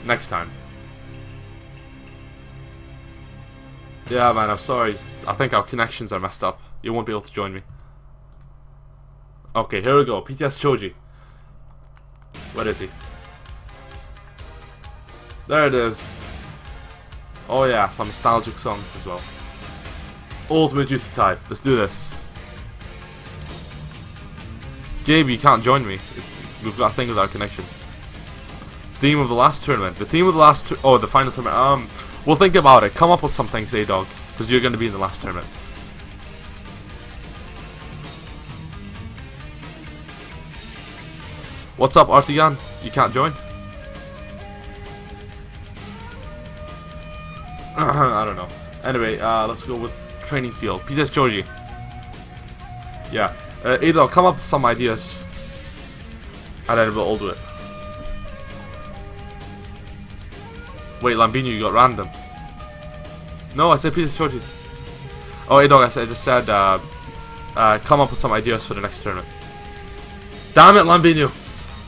Speaker 1: Next time. Yeah, man, I'm sorry. I think our connections are messed up. You won't be able to join me. Okay, here we go. PTS Choji. Where is he? There it is. Oh yeah, some nostalgic songs as well. Ultimate Juicy type. Let's do this. Gabe, you can't join me. We've got a thing with our connection. Theme of the last tournament. The theme of the last... Oh, the final tournament. Um, We'll think about it. Come up with something, Zaydog. Because you're going to be in the last tournament. What's up, Artigan? You can't join? I don't know. Anyway, uh, let's go with training field. PTS Choji. Yeah. Uh, Adel, come up with some ideas. And then we'll all do it. Wait, Lambino, you got random. No, I said PTS Choji. Oh, Adel, I, said, I just said, uh, uh, come up with some ideas for the next tournament. Damn it, Lambino.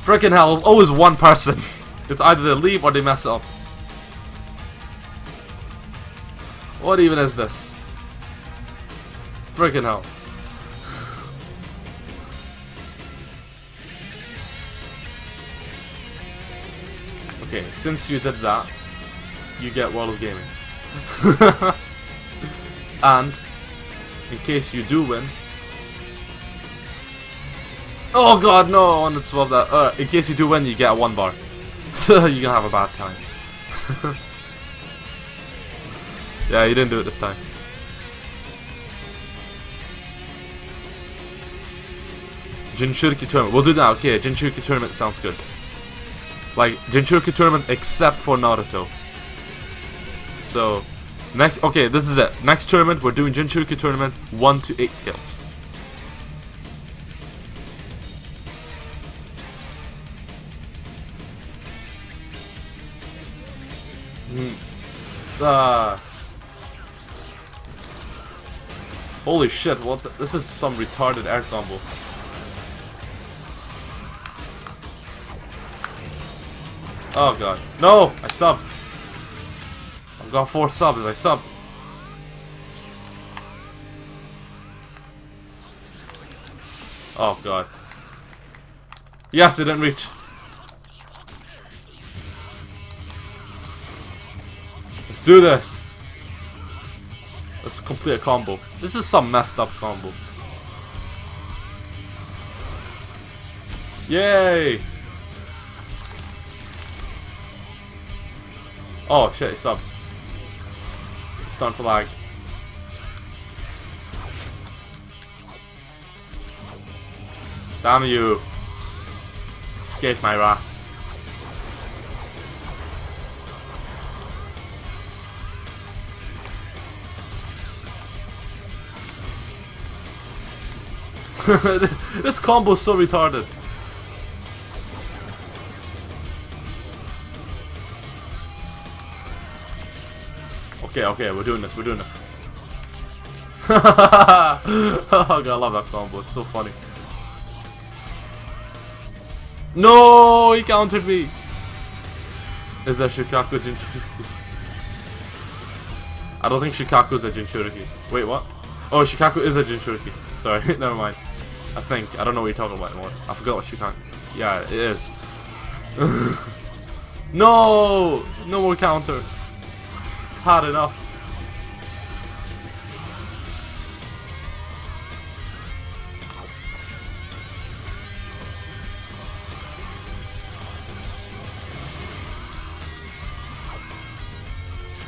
Speaker 1: Freaking hell, it's always one person. it's either they leave or they mess up. What even is this? Freaking hell. Okay, since you did that, you get World of Gaming. and, in case you do win... Oh god, no, I wanted to swap that. Uh, in case you do win, you get a one bar. So you're gonna have a bad time. yeah, you didn't do it this time. Jinchuriki tournament. We'll do that. Okay, Jinchuriki tournament sounds good. Like Jinchuriki tournament except for Naruto. So next okay, this is it. Next tournament we're doing Jinchuriki tournament 1 to 8 tails. Uh, holy shit, what the, this is some retarded air combo. Oh god. No! I sub. I've got four subs, I sub. Oh god. Yes, it didn't reach. Let's do this. Let's complete a combo. This is some messed up combo. Yay! Oh shit, it's up. It's starting to lag. Damn you. Escape my wrath. this combo is so retarded. Okay, okay, we're doing this, we're doing this. oh god, I love that combo, it's so funny. No, he countered me. Is that Shukaku Jinchuriki? I don't think Shukaku's a Jinchuriki. Wait, what? Oh, Shukaku is a Jinchuriki. Sorry, never mind. I think. I don't know what you're talking about anymore. I forgot what Shukaku... Yeah, it is. no! No more counters. Had enough.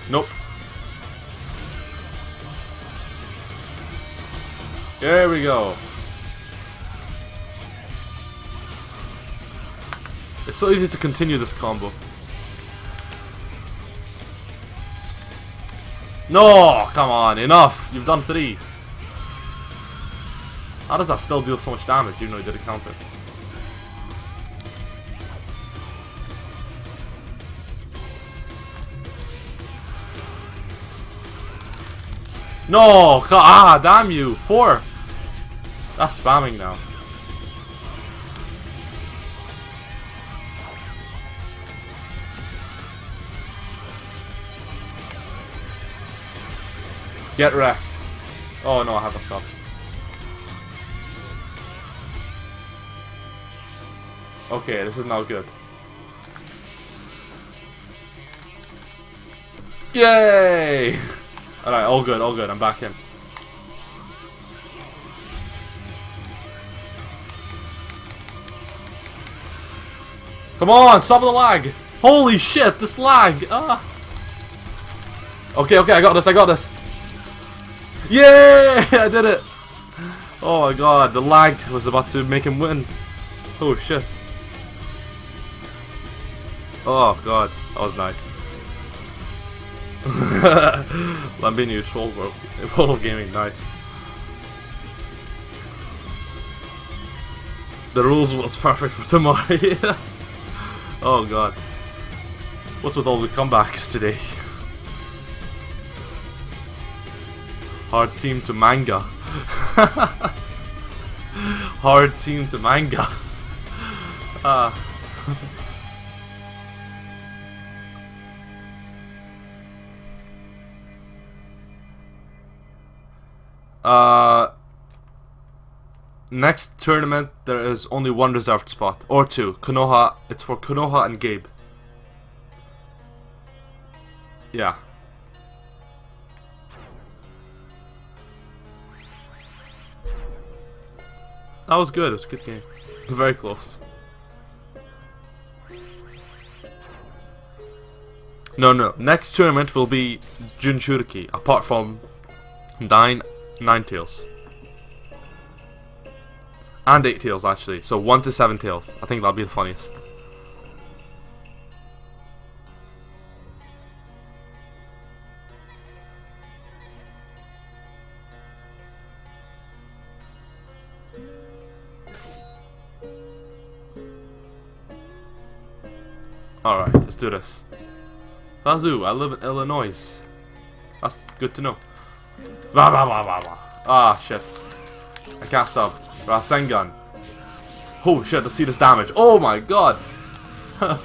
Speaker 1: Nope. There we go. It's so easy to continue this combo. No, come on, enough. You've done three. How does that still deal so much damage even though he did a counter? No! Ah, damn you! Four! That's spamming now. Get wrecked. Oh no, I have a stop. Okay, this is not good. Yay! Alright, all good, all good. I'm back in. Come on, stop the lag! Holy shit, this lag! Ah! Okay, okay, I got this, I got this. Yeah, I did it! Oh my god, the lag was about to make him win. Oh shit. Oh god, that was nice. Lambino troll world, world of gaming, nice. The rules was perfect for tomorrow. oh god. What's with all the comebacks today? Hard team to manga. Hard team to manga. Ah. Uh, next tournament, there is only one reserved spot. Or two. Konoha. It's for Konoha and Gabe. Yeah. That was good. It was a good game. Very close. No, no. Next tournament will be Jinchuriki, apart from Nine nine tails. And eight tails, actually. So one to seven tails. I think that'll be the funniest. Alright, let's do this. Kazu, I live in Illinois. That's good to know. Blah, blah, blah, blah, blah. Ah, shit. I can't stop. Rasengan. Oh shit, to see this damage. Oh my god!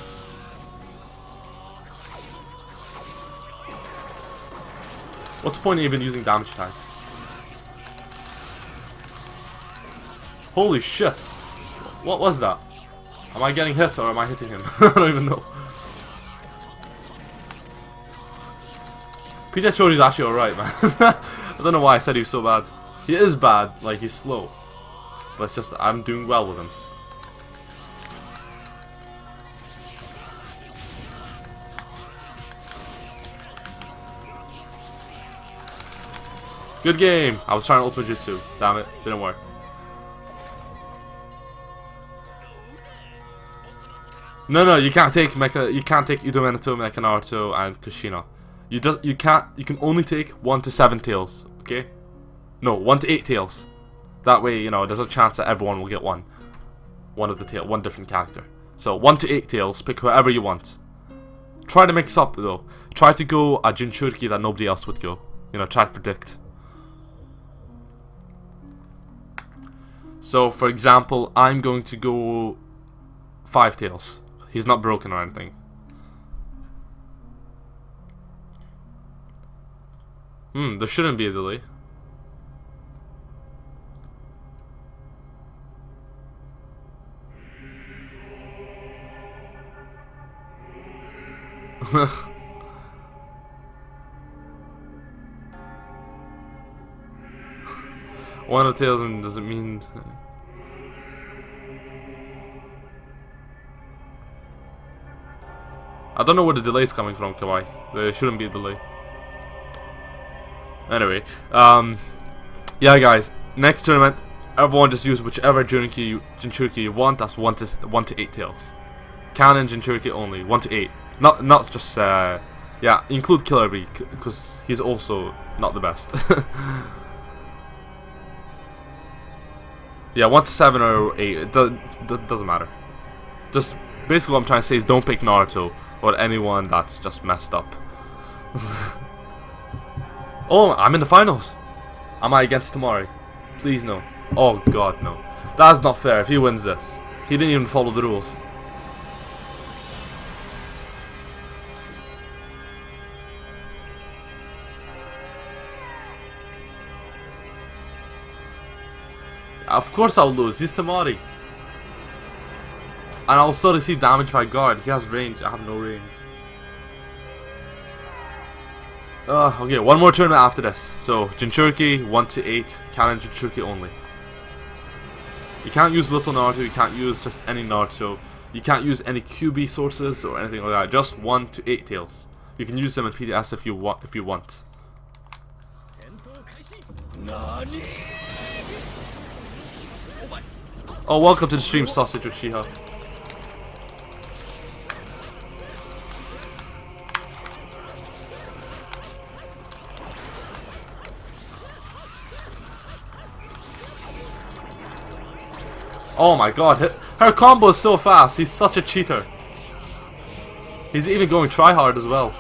Speaker 1: What's the point of even using damage tags? Holy shit! What was that? Am I getting hit or am I hitting him? I don't even know. Peter Choji's actually alright, man. I don't know why I said he was so bad. He is bad, like he's slow. But it's just, I'm doing well with him. Good game! I was trying Ultimate Jutsu. Damn it, didn't work. No, no, you can't take Mecha. You can't take Edo Minato, Mecha Naruto, and Kushina. You just you can't. You can only take one to seven tails. Okay? No, one to eight tails. That way, you know, there's a chance that everyone will get one. One of the tail, one different character. So one to eight tails. Pick whoever you want. Try to mix up though. Try to go a Jinchuriki that nobody else would go. You know, try to predict. So, for example, I'm going to go five tails. He's not broken or anything. Hmm, there shouldn't be a delay. One of tails doesn't mean I don't know where the delay is coming from, Kawaii. There shouldn't be a delay. Anyway, um, yeah, guys. Next tournament, everyone just use whichever Jinchuriki you, Jinchuriki you want. That's one to one to eight tails. Canon Jinchuriki only, one to eight. Not not just uh, yeah. Include Killer Bee because he's also not the best. yeah, one to seven or eight. It do, doesn't matter. Just basically what I'm trying to say is don't pick Naruto or anyone that's just messed up. oh, I'm in the finals. Am I against Temari? Please no. Oh god, no. That's not fair if he wins this. He didn't even follow the rules. Of course I'll lose, he's Temari. And I'll still receive damage if I guard. He has range. I have no range. Uh, okay, one more tournament after this. So, Jinchuriki, 1 to 8. Canon Jinchuriki only. You can't use Little Naruto, you can't use just any Naruto. You can't use any QB sources or anything like that. Just 1 to 8 tails. You can use them in PTS if you want. If you want. Oh, welcome to the stream, Sausage Uchiha. Oh my god, her combo is so fast. He's such a cheater. He's even going try hard as well.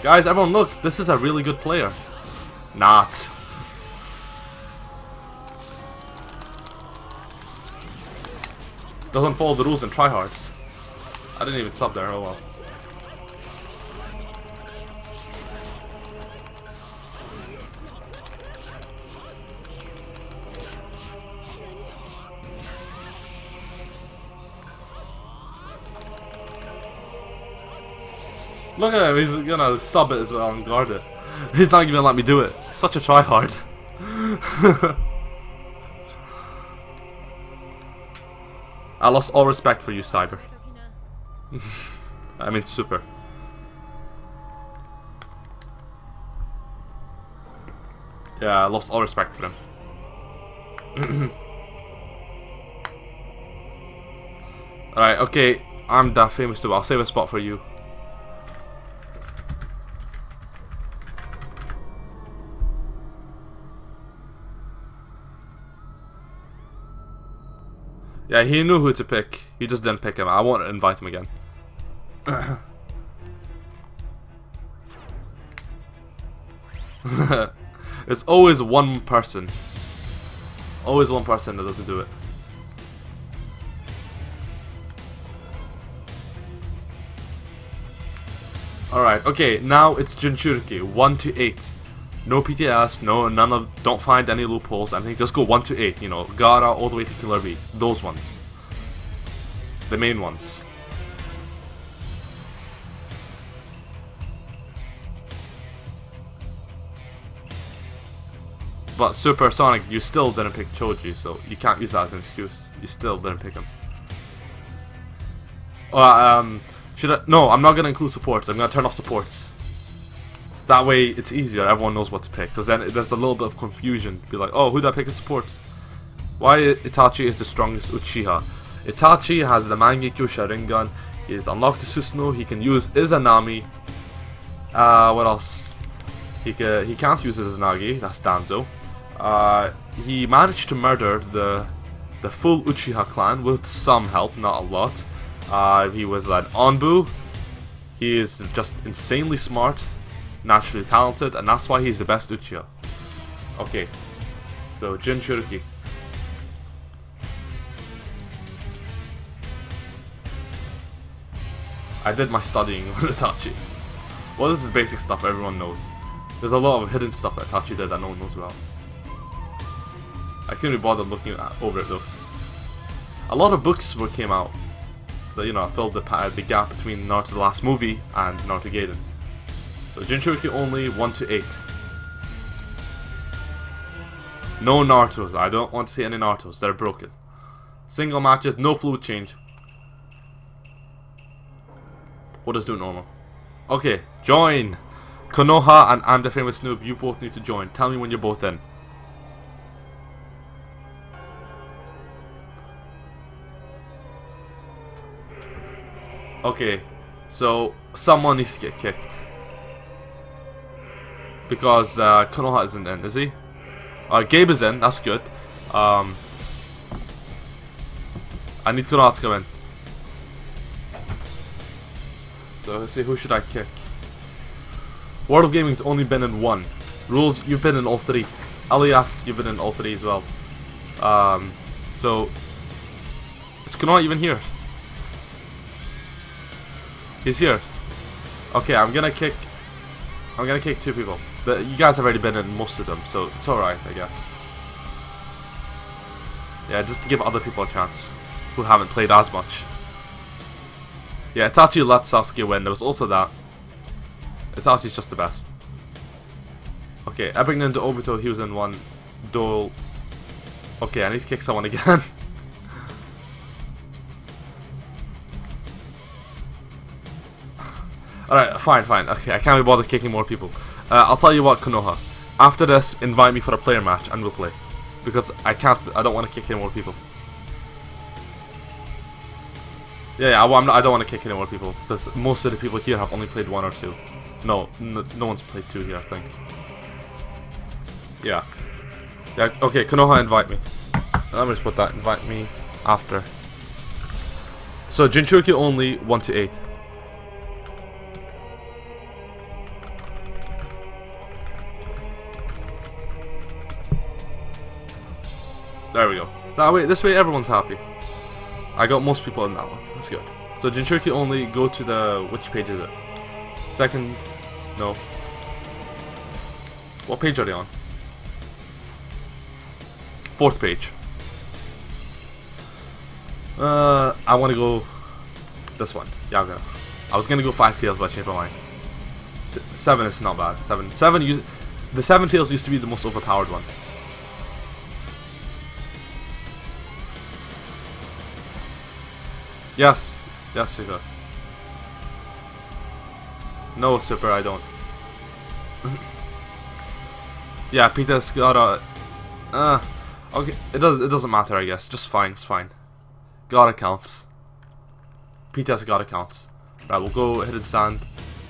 Speaker 1: Guys, everyone look, this is a really good player. Not. Doesn't follow the rules and try hards. I didn't even stop there, oh well. Look at him, he's gonna sub it as well and guard it. He's not even gonna let me do it. Such a tryhard. I lost all respect for you, Cyber. I mean, super. Yeah, I lost all respect for him. Alright, okay, I'm that famous too. I'll save a spot for you. Yeah, he knew who to pick. He just didn't pick him. I won't invite him again. it's always one person. Always one person that doesn't do it. Alright, okay, now it's Jinchuriki, 1 to 8. No PTS, no none of don't find any loopholes, I think just go one to eight, you know, Gaara all the way to Killer Bee. Those ones. The main ones. But Supersonic, you still didn't pick Choji, so you can't use that as an excuse. You still didn't pick him. Uh, um, should I? No, I'm not gonna include supports. I'm gonna turn off supports. That way, it's easier. Everyone knows what to pick. Because then there's a little bit of confusion. Be like, oh, who did I pick as supports? Why Itachi is the strongest Uchiha? Itachi has the Mangekyo Sharingan. He is unlocked the Susanoo. He can use Izanami. Uh, what else? He, can, he can't use Izanagi. That's Danzo. Uh, he managed to murder the the full Uchiha clan with some help, not a lot. Uh, he was an Anbu. He is just insanely smart, naturally talented, and that's why he's the best Uchiha. Okay, so Jin Jinchuriki. I did my studying with Itachi. Well, this is basic stuff everyone knows. There's a lot of hidden stuff that Itachi did that no one knows about. I couldn't be bothered looking at, over it though. A lot of books were came out that you know filled the the gap between Naruto the last movie and Naruto Gaiden. So Jinchuriki only one to eight. No Narutos. I don't want to see any Narutos. They're broken. Single matches, no fluid change. What does do normal? Okay, join. Konoha and I'm the famous noob. You both need to join. Tell me when you're both in. Okay, so someone needs to get kicked. Because uh, Konoha isn't in, is he? Uh, Gabe is in, that's good. Um, I need Konoha to come in. So let's see, who should I kick? World of Gaming's only been in one. Rules, you've been in all three. Elias, you've been in all three as well. Um, so, is Konoha even here? He's here. Okay, I'm gonna kick. I'm gonna kick two people. But you guys have already been in most of them, so it's alright, I guess. Yeah, just to give other people a chance who haven't played as much. Yeah, Itachi let Sasuke win. There was also that. Itachi's just the best. Okay, Epic Ninja Obito, he was in one. Dole. Okay, I need to kick someone again. Alright, fine, fine. Okay, I can't be bothered kicking more people. Uh, I'll tell you what, Konoha. After this, invite me for a player match and we'll play. Because I can't, I don't want to kick any more people. Yeah, yeah I, not, I don't want to kick any more people. Because most of the people here have only played one or two. No, no, no one's played two here, I think. Yeah. Yeah, okay, Konoha, invite me. Let me just put that, invite me after. So, Jinchuriki only 1 to 8. There we go. That way, this way everyone's happy. I got most people in that one. That's good. So Jinchuriki only go to the which page is it? Second no. What page are they on? Fourth page. Uh I wanna go this one. Yaga. I was gonna go five tails but I changed my mind. Seven is not bad. Seven seven You, the seven tails used to be the most overpowered one. Yes. Yes, she does. No, Super, I don't. yeah, Peter's got a... Uh, okay, it, does, it doesn't matter, I guess. Just fine, it's fine. Got accounts. PTS got accounts. Right, we'll go the sand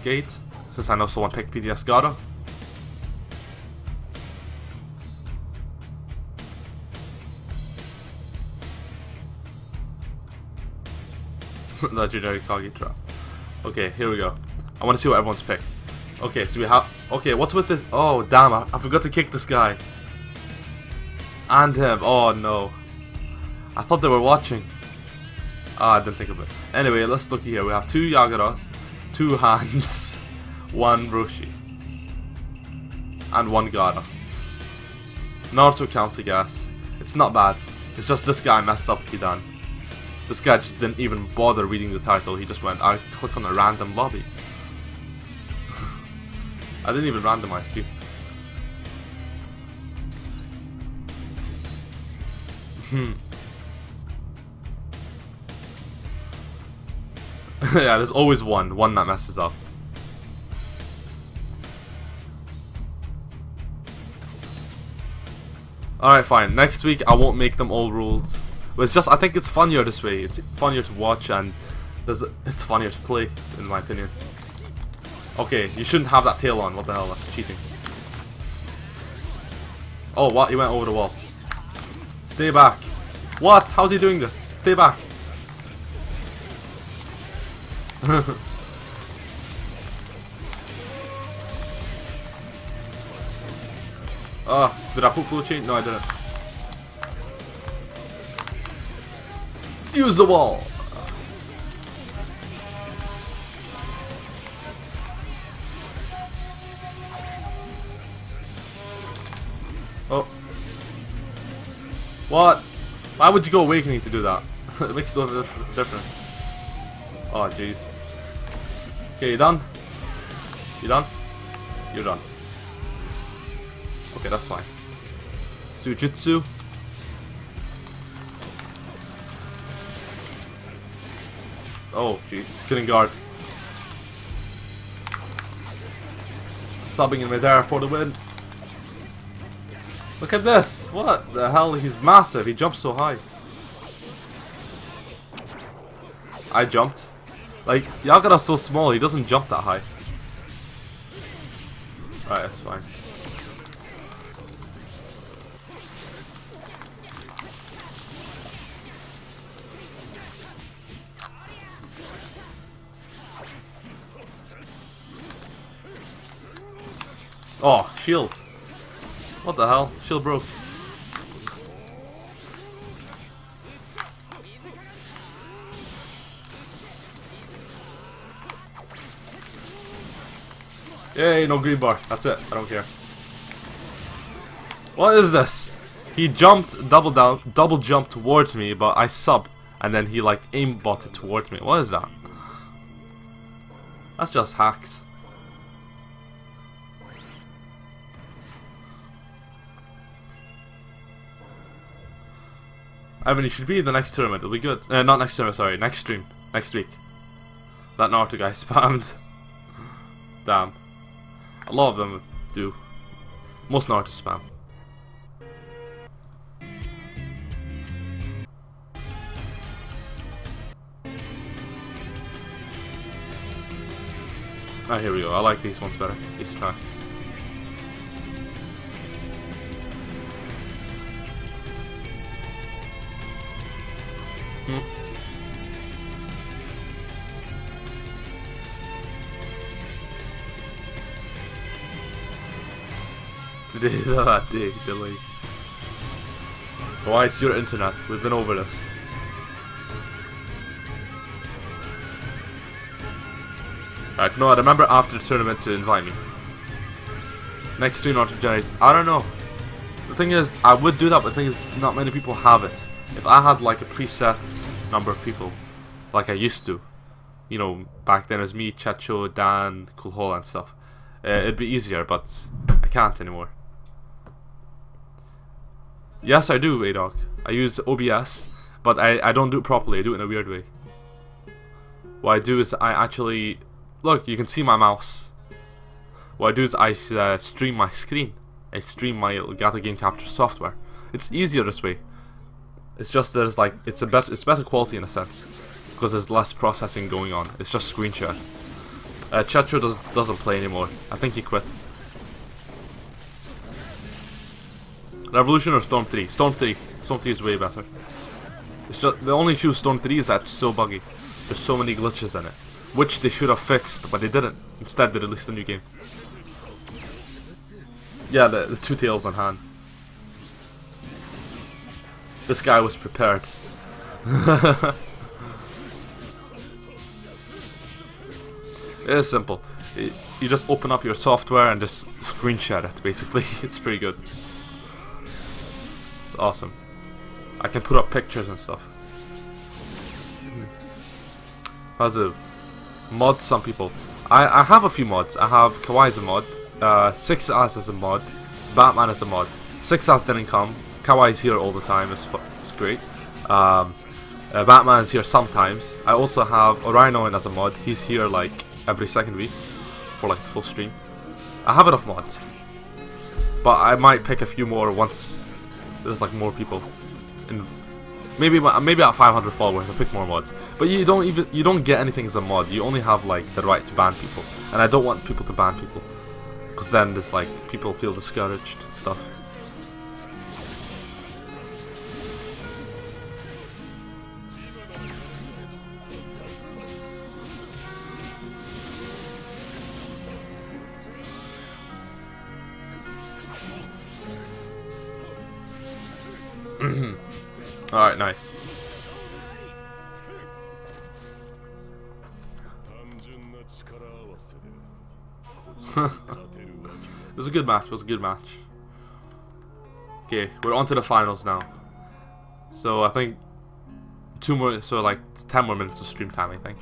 Speaker 1: gate, since I know someone picked PTS Legendary Kage trap. Okay, here we go. I want to see what everyone's picked. Okay, so we have... Okay, what's with this? Oh, damn, I, I forgot to kick this guy. And him. Oh, no. I thought they were watching. Ah, I didn't think of it. Anyway, let's look here. We have two Yaguras, two Hands, one Roshi, and one Gaara. Naruto counts, I guess. It's not bad. It's just this guy messed up Kidan. This guy just didn't even bother reading the title. He just went, I click on a random lobby. I didn't even randomize, jeez. Hmm. yeah, there's always one. One that messes up. Alright, fine. Next week I won't make them all rules. But it's just, I think it's funnier this way. It's funnier to watch and it's funnier to play, in my opinion. Okay, you shouldn't have that tail on. What the hell? That's cheating. Oh, what? He went over the wall. Stay back. What? How's he doing this? Stay back. Oh, did I put flow chain? No, I didn't. Use the wall. Oh. What? Why would you go awakening to do that? it makes no difference. Oh, jeez. Okay, you done? You done? You're done. Okay, that's fine. Sujutsu. Oh, jeez. Couldn't guard. Subbing in midair for the win. Look at this! What the hell? He's massive. He jumps so high. I jumped. Like, Yagura's so small, he doesn't jump that high. Right, that's fine. Oh, shield. What the hell? Shield broke. Yay, no green bar. That's it. I don't care. What is this? He jumped, double down, double jumped towards me, but I sub, and then he like aimbotted towards me. What is that? That's just hacks. Evan, you should be in the next tournament. It'll be good. Uh, not next tournament, sorry. Next stream. Next week. That Naruto guy spammed. Damn. A lot of them do. Most Naruto spam. Ah, here we go. I like these ones better. These tracks. Hmm. Today's a bad day, Billy. Why is your internet? We've been over this. Alright, no, I remember after the tournament to invite me. Next stream not to generate. I don't know. The thing is, I would do that, but the thing is, not many people have it. If I had like a preset number of people, like I used to, you know, back then it was me, Checho, Dan, Cool and stuff, uh, it'd be easier, but I can't anymore. Yes, I do, ADOC. I use OBS, but I, I don't do it properly, I do it in a weird way. What I do is I actually, look, you can see my mouse. What I do is I uh, stream my screen. I stream my Elgato Game Capture software. It's easier this way. It's just there's like it's a better it's better quality in a sense because there's less processing going on. It's just screen share. Uh, Checho does doesn't play anymore. I think he quit. Revolution or Storm 3? Storm 3. Storm 3 is way better. It's just the only issue with Storm 3 is that it's so buggy. There's so many glitches in it, which they should have fixed, but they didn't. Instead, they released a new game. Yeah, the, the two tails on hand. This guy was prepared. it's simple. You just open up your software and just screen share it, basically. It's pretty good. It's awesome. I can put up pictures and stuff. As a mod, some people. I, I have a few mods. I have Kawaii as a mod, uh, Six As as a mod, Batman as a mod. Six As didn't come. Kawaii's here all the time. It's, it's great. Um, uh, Batman's here sometimes. I also have Orionoin as a mod. He's here like every second week for like the full stream. I have enough mods, but I might pick a few more once there's like more people. In maybe maybe at 500 followers, I'll pick more mods. But you don't even you don't get anything as a mod. You only have like the right to ban people, and I don't want people to ban people, because then there's like people feel discouraged stuff. Alright, nice. it was a good match, it was a good match. Okay, we're on to the finals now. So I think two more, so like 10 more minutes of stream time, I think.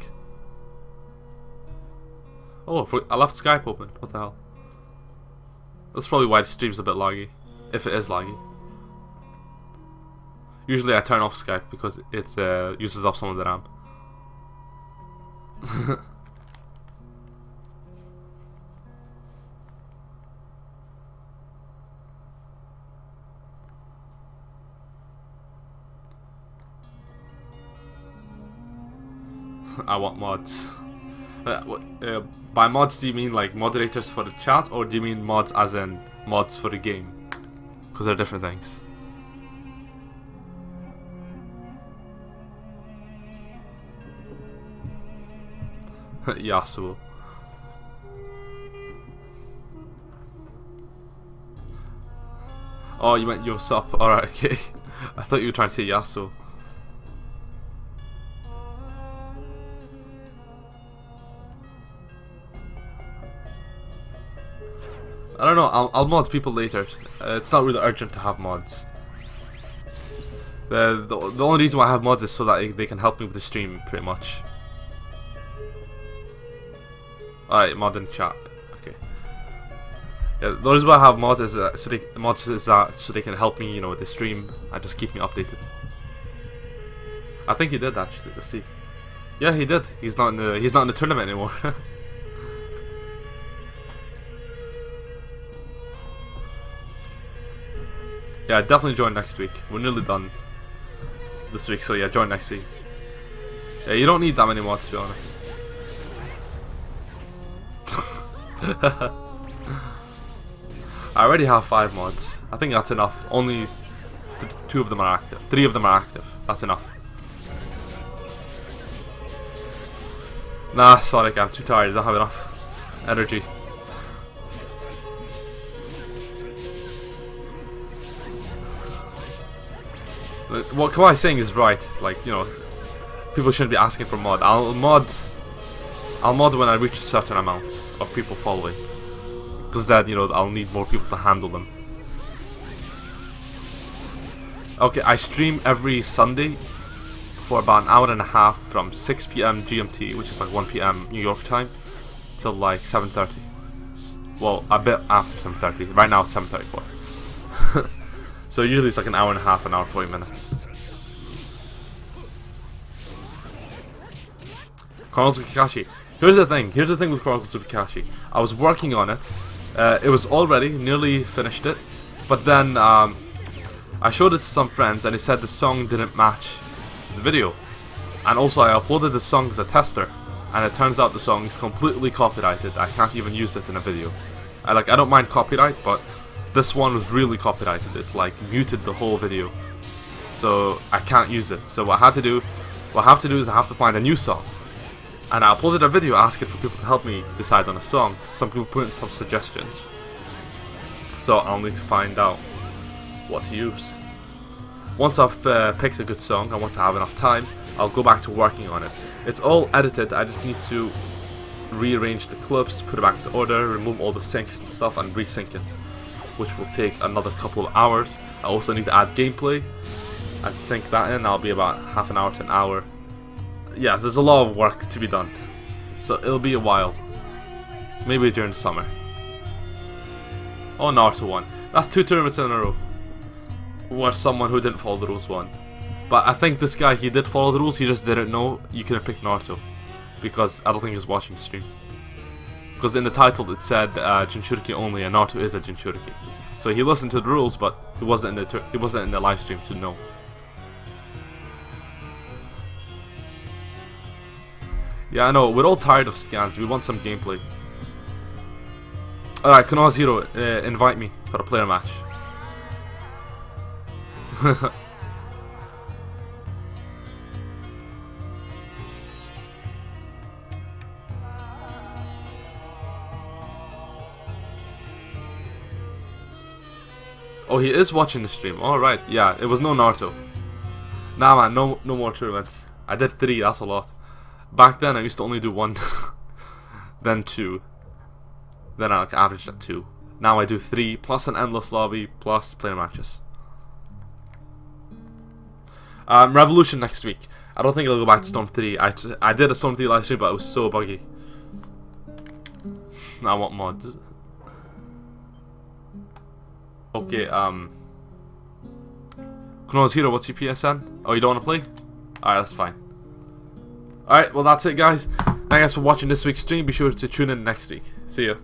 Speaker 1: Oh, I left Skype open. What the hell? That's probably why the stream's a bit laggy. If it is laggy. Usually I turn off Skype because it uh, uses up some of the RAM. I want mods. Uh, uh, by mods do you mean like moderators for the chat or do you mean mods as in mods for the game? Because they're different things. Yasuo. Oh, you meant your sup. Alright, okay. I thought you were trying to say Yasuo. I don't know, I'll, I'll mod people later. Uh, it's not really urgent to have mods. The, the, the only reason why I have mods is so that they can help me with the stream, pretty much. Alright, modern chat. Okay. Yeah, the reason why I have mods is that so they mods is that so they can help me, you know, with the stream and just keep me updated. I think he did actually. Let's see. Yeah, he did. He's not in the he's not in the tournament anymore. yeah, definitely join next week. We're nearly done this week, so yeah, join next week. Yeah, you don't need that many mods to be honest. I already have five mods. I think that's enough. Only two of them are active. Three of them are active. That's enough. Nah, Sonic, I'm too tired. I don't have enough energy. What Kawaii's saying is right. Like, you know, people shouldn't be asking for mod. I'll mod I'll mod when I reach a certain amount of people following. Because then, you know, I'll need more people to handle them. Okay, I stream every Sunday for about an hour and a half from 6pm GMT, which is like 1pm New York time, till like 7.30. Well, a bit after 7.30. Right now it's 7.34. so usually it's like an hour and a half, an hour 40 minutes. Of Kakashi. Here's the thing. Here's the thing with Chronicles of Kakashi. I was working on it. Uh, it was already nearly finished it, but then um, I showed it to some friends, and they said the song didn't match the video. And also, I uploaded the song as a tester, and it turns out the song is completely copyrighted. I can't even use it in a video. I like I don't mind copyright, but this one was really copyrighted. It like muted the whole video, so I can't use it. So what I had to do, what I have to do is I have to find a new song and I uploaded a video asking for people to help me decide on a song. Some people put in some suggestions. So I'll need to find out what to use. Once I've uh, picked a good song and once I have enough time, I'll go back to working on it. It's all edited, I just need to rearrange the clips, put it back into order, remove all the syncs and stuff and resync it. Which will take another couple of hours. I also need to add gameplay and sync that in, I'll be about half an hour to an hour yes, there's a lot of work to be done. So it'll be a while. Maybe during the summer. Oh, Naruto won. That's two tournaments in a row. Where someone who didn't follow the rules won. But I think this guy, he did follow the rules, he just didn't know you could have picked Naruto. Because I don't think he was watching the stream. Because in the title it said uh, Jinchuriki only, and Naruto is a Jinchuriki. So he listened to the rules, but he wasn't in the he wasn't in the live stream to know. Yeah, I know. We're all tired of scans. We want some gameplay. Alright, Konoha Zero, uh, invite me for a player match. oh, he is watching the stream. Alright, yeah, it was no Naruto. Nah, man, no, no more tournaments. I did three, that's a lot. Back then, I used to only do one, then two. Then I like averaged at two. Now I do three, plus an endless lobby, plus player matches. Um, Revolution next week. I don't think I'll go back to Storm 3. I, I did a Storm 3 last year, but it was so buggy. I want mods. Okay, um... Konoha's Hero, what's your PSN? Oh, you don't want to play? Alright, that's fine. Alright, well that's it guys. Thank you guys for watching this week's stream. Be sure to tune in next week. See ya.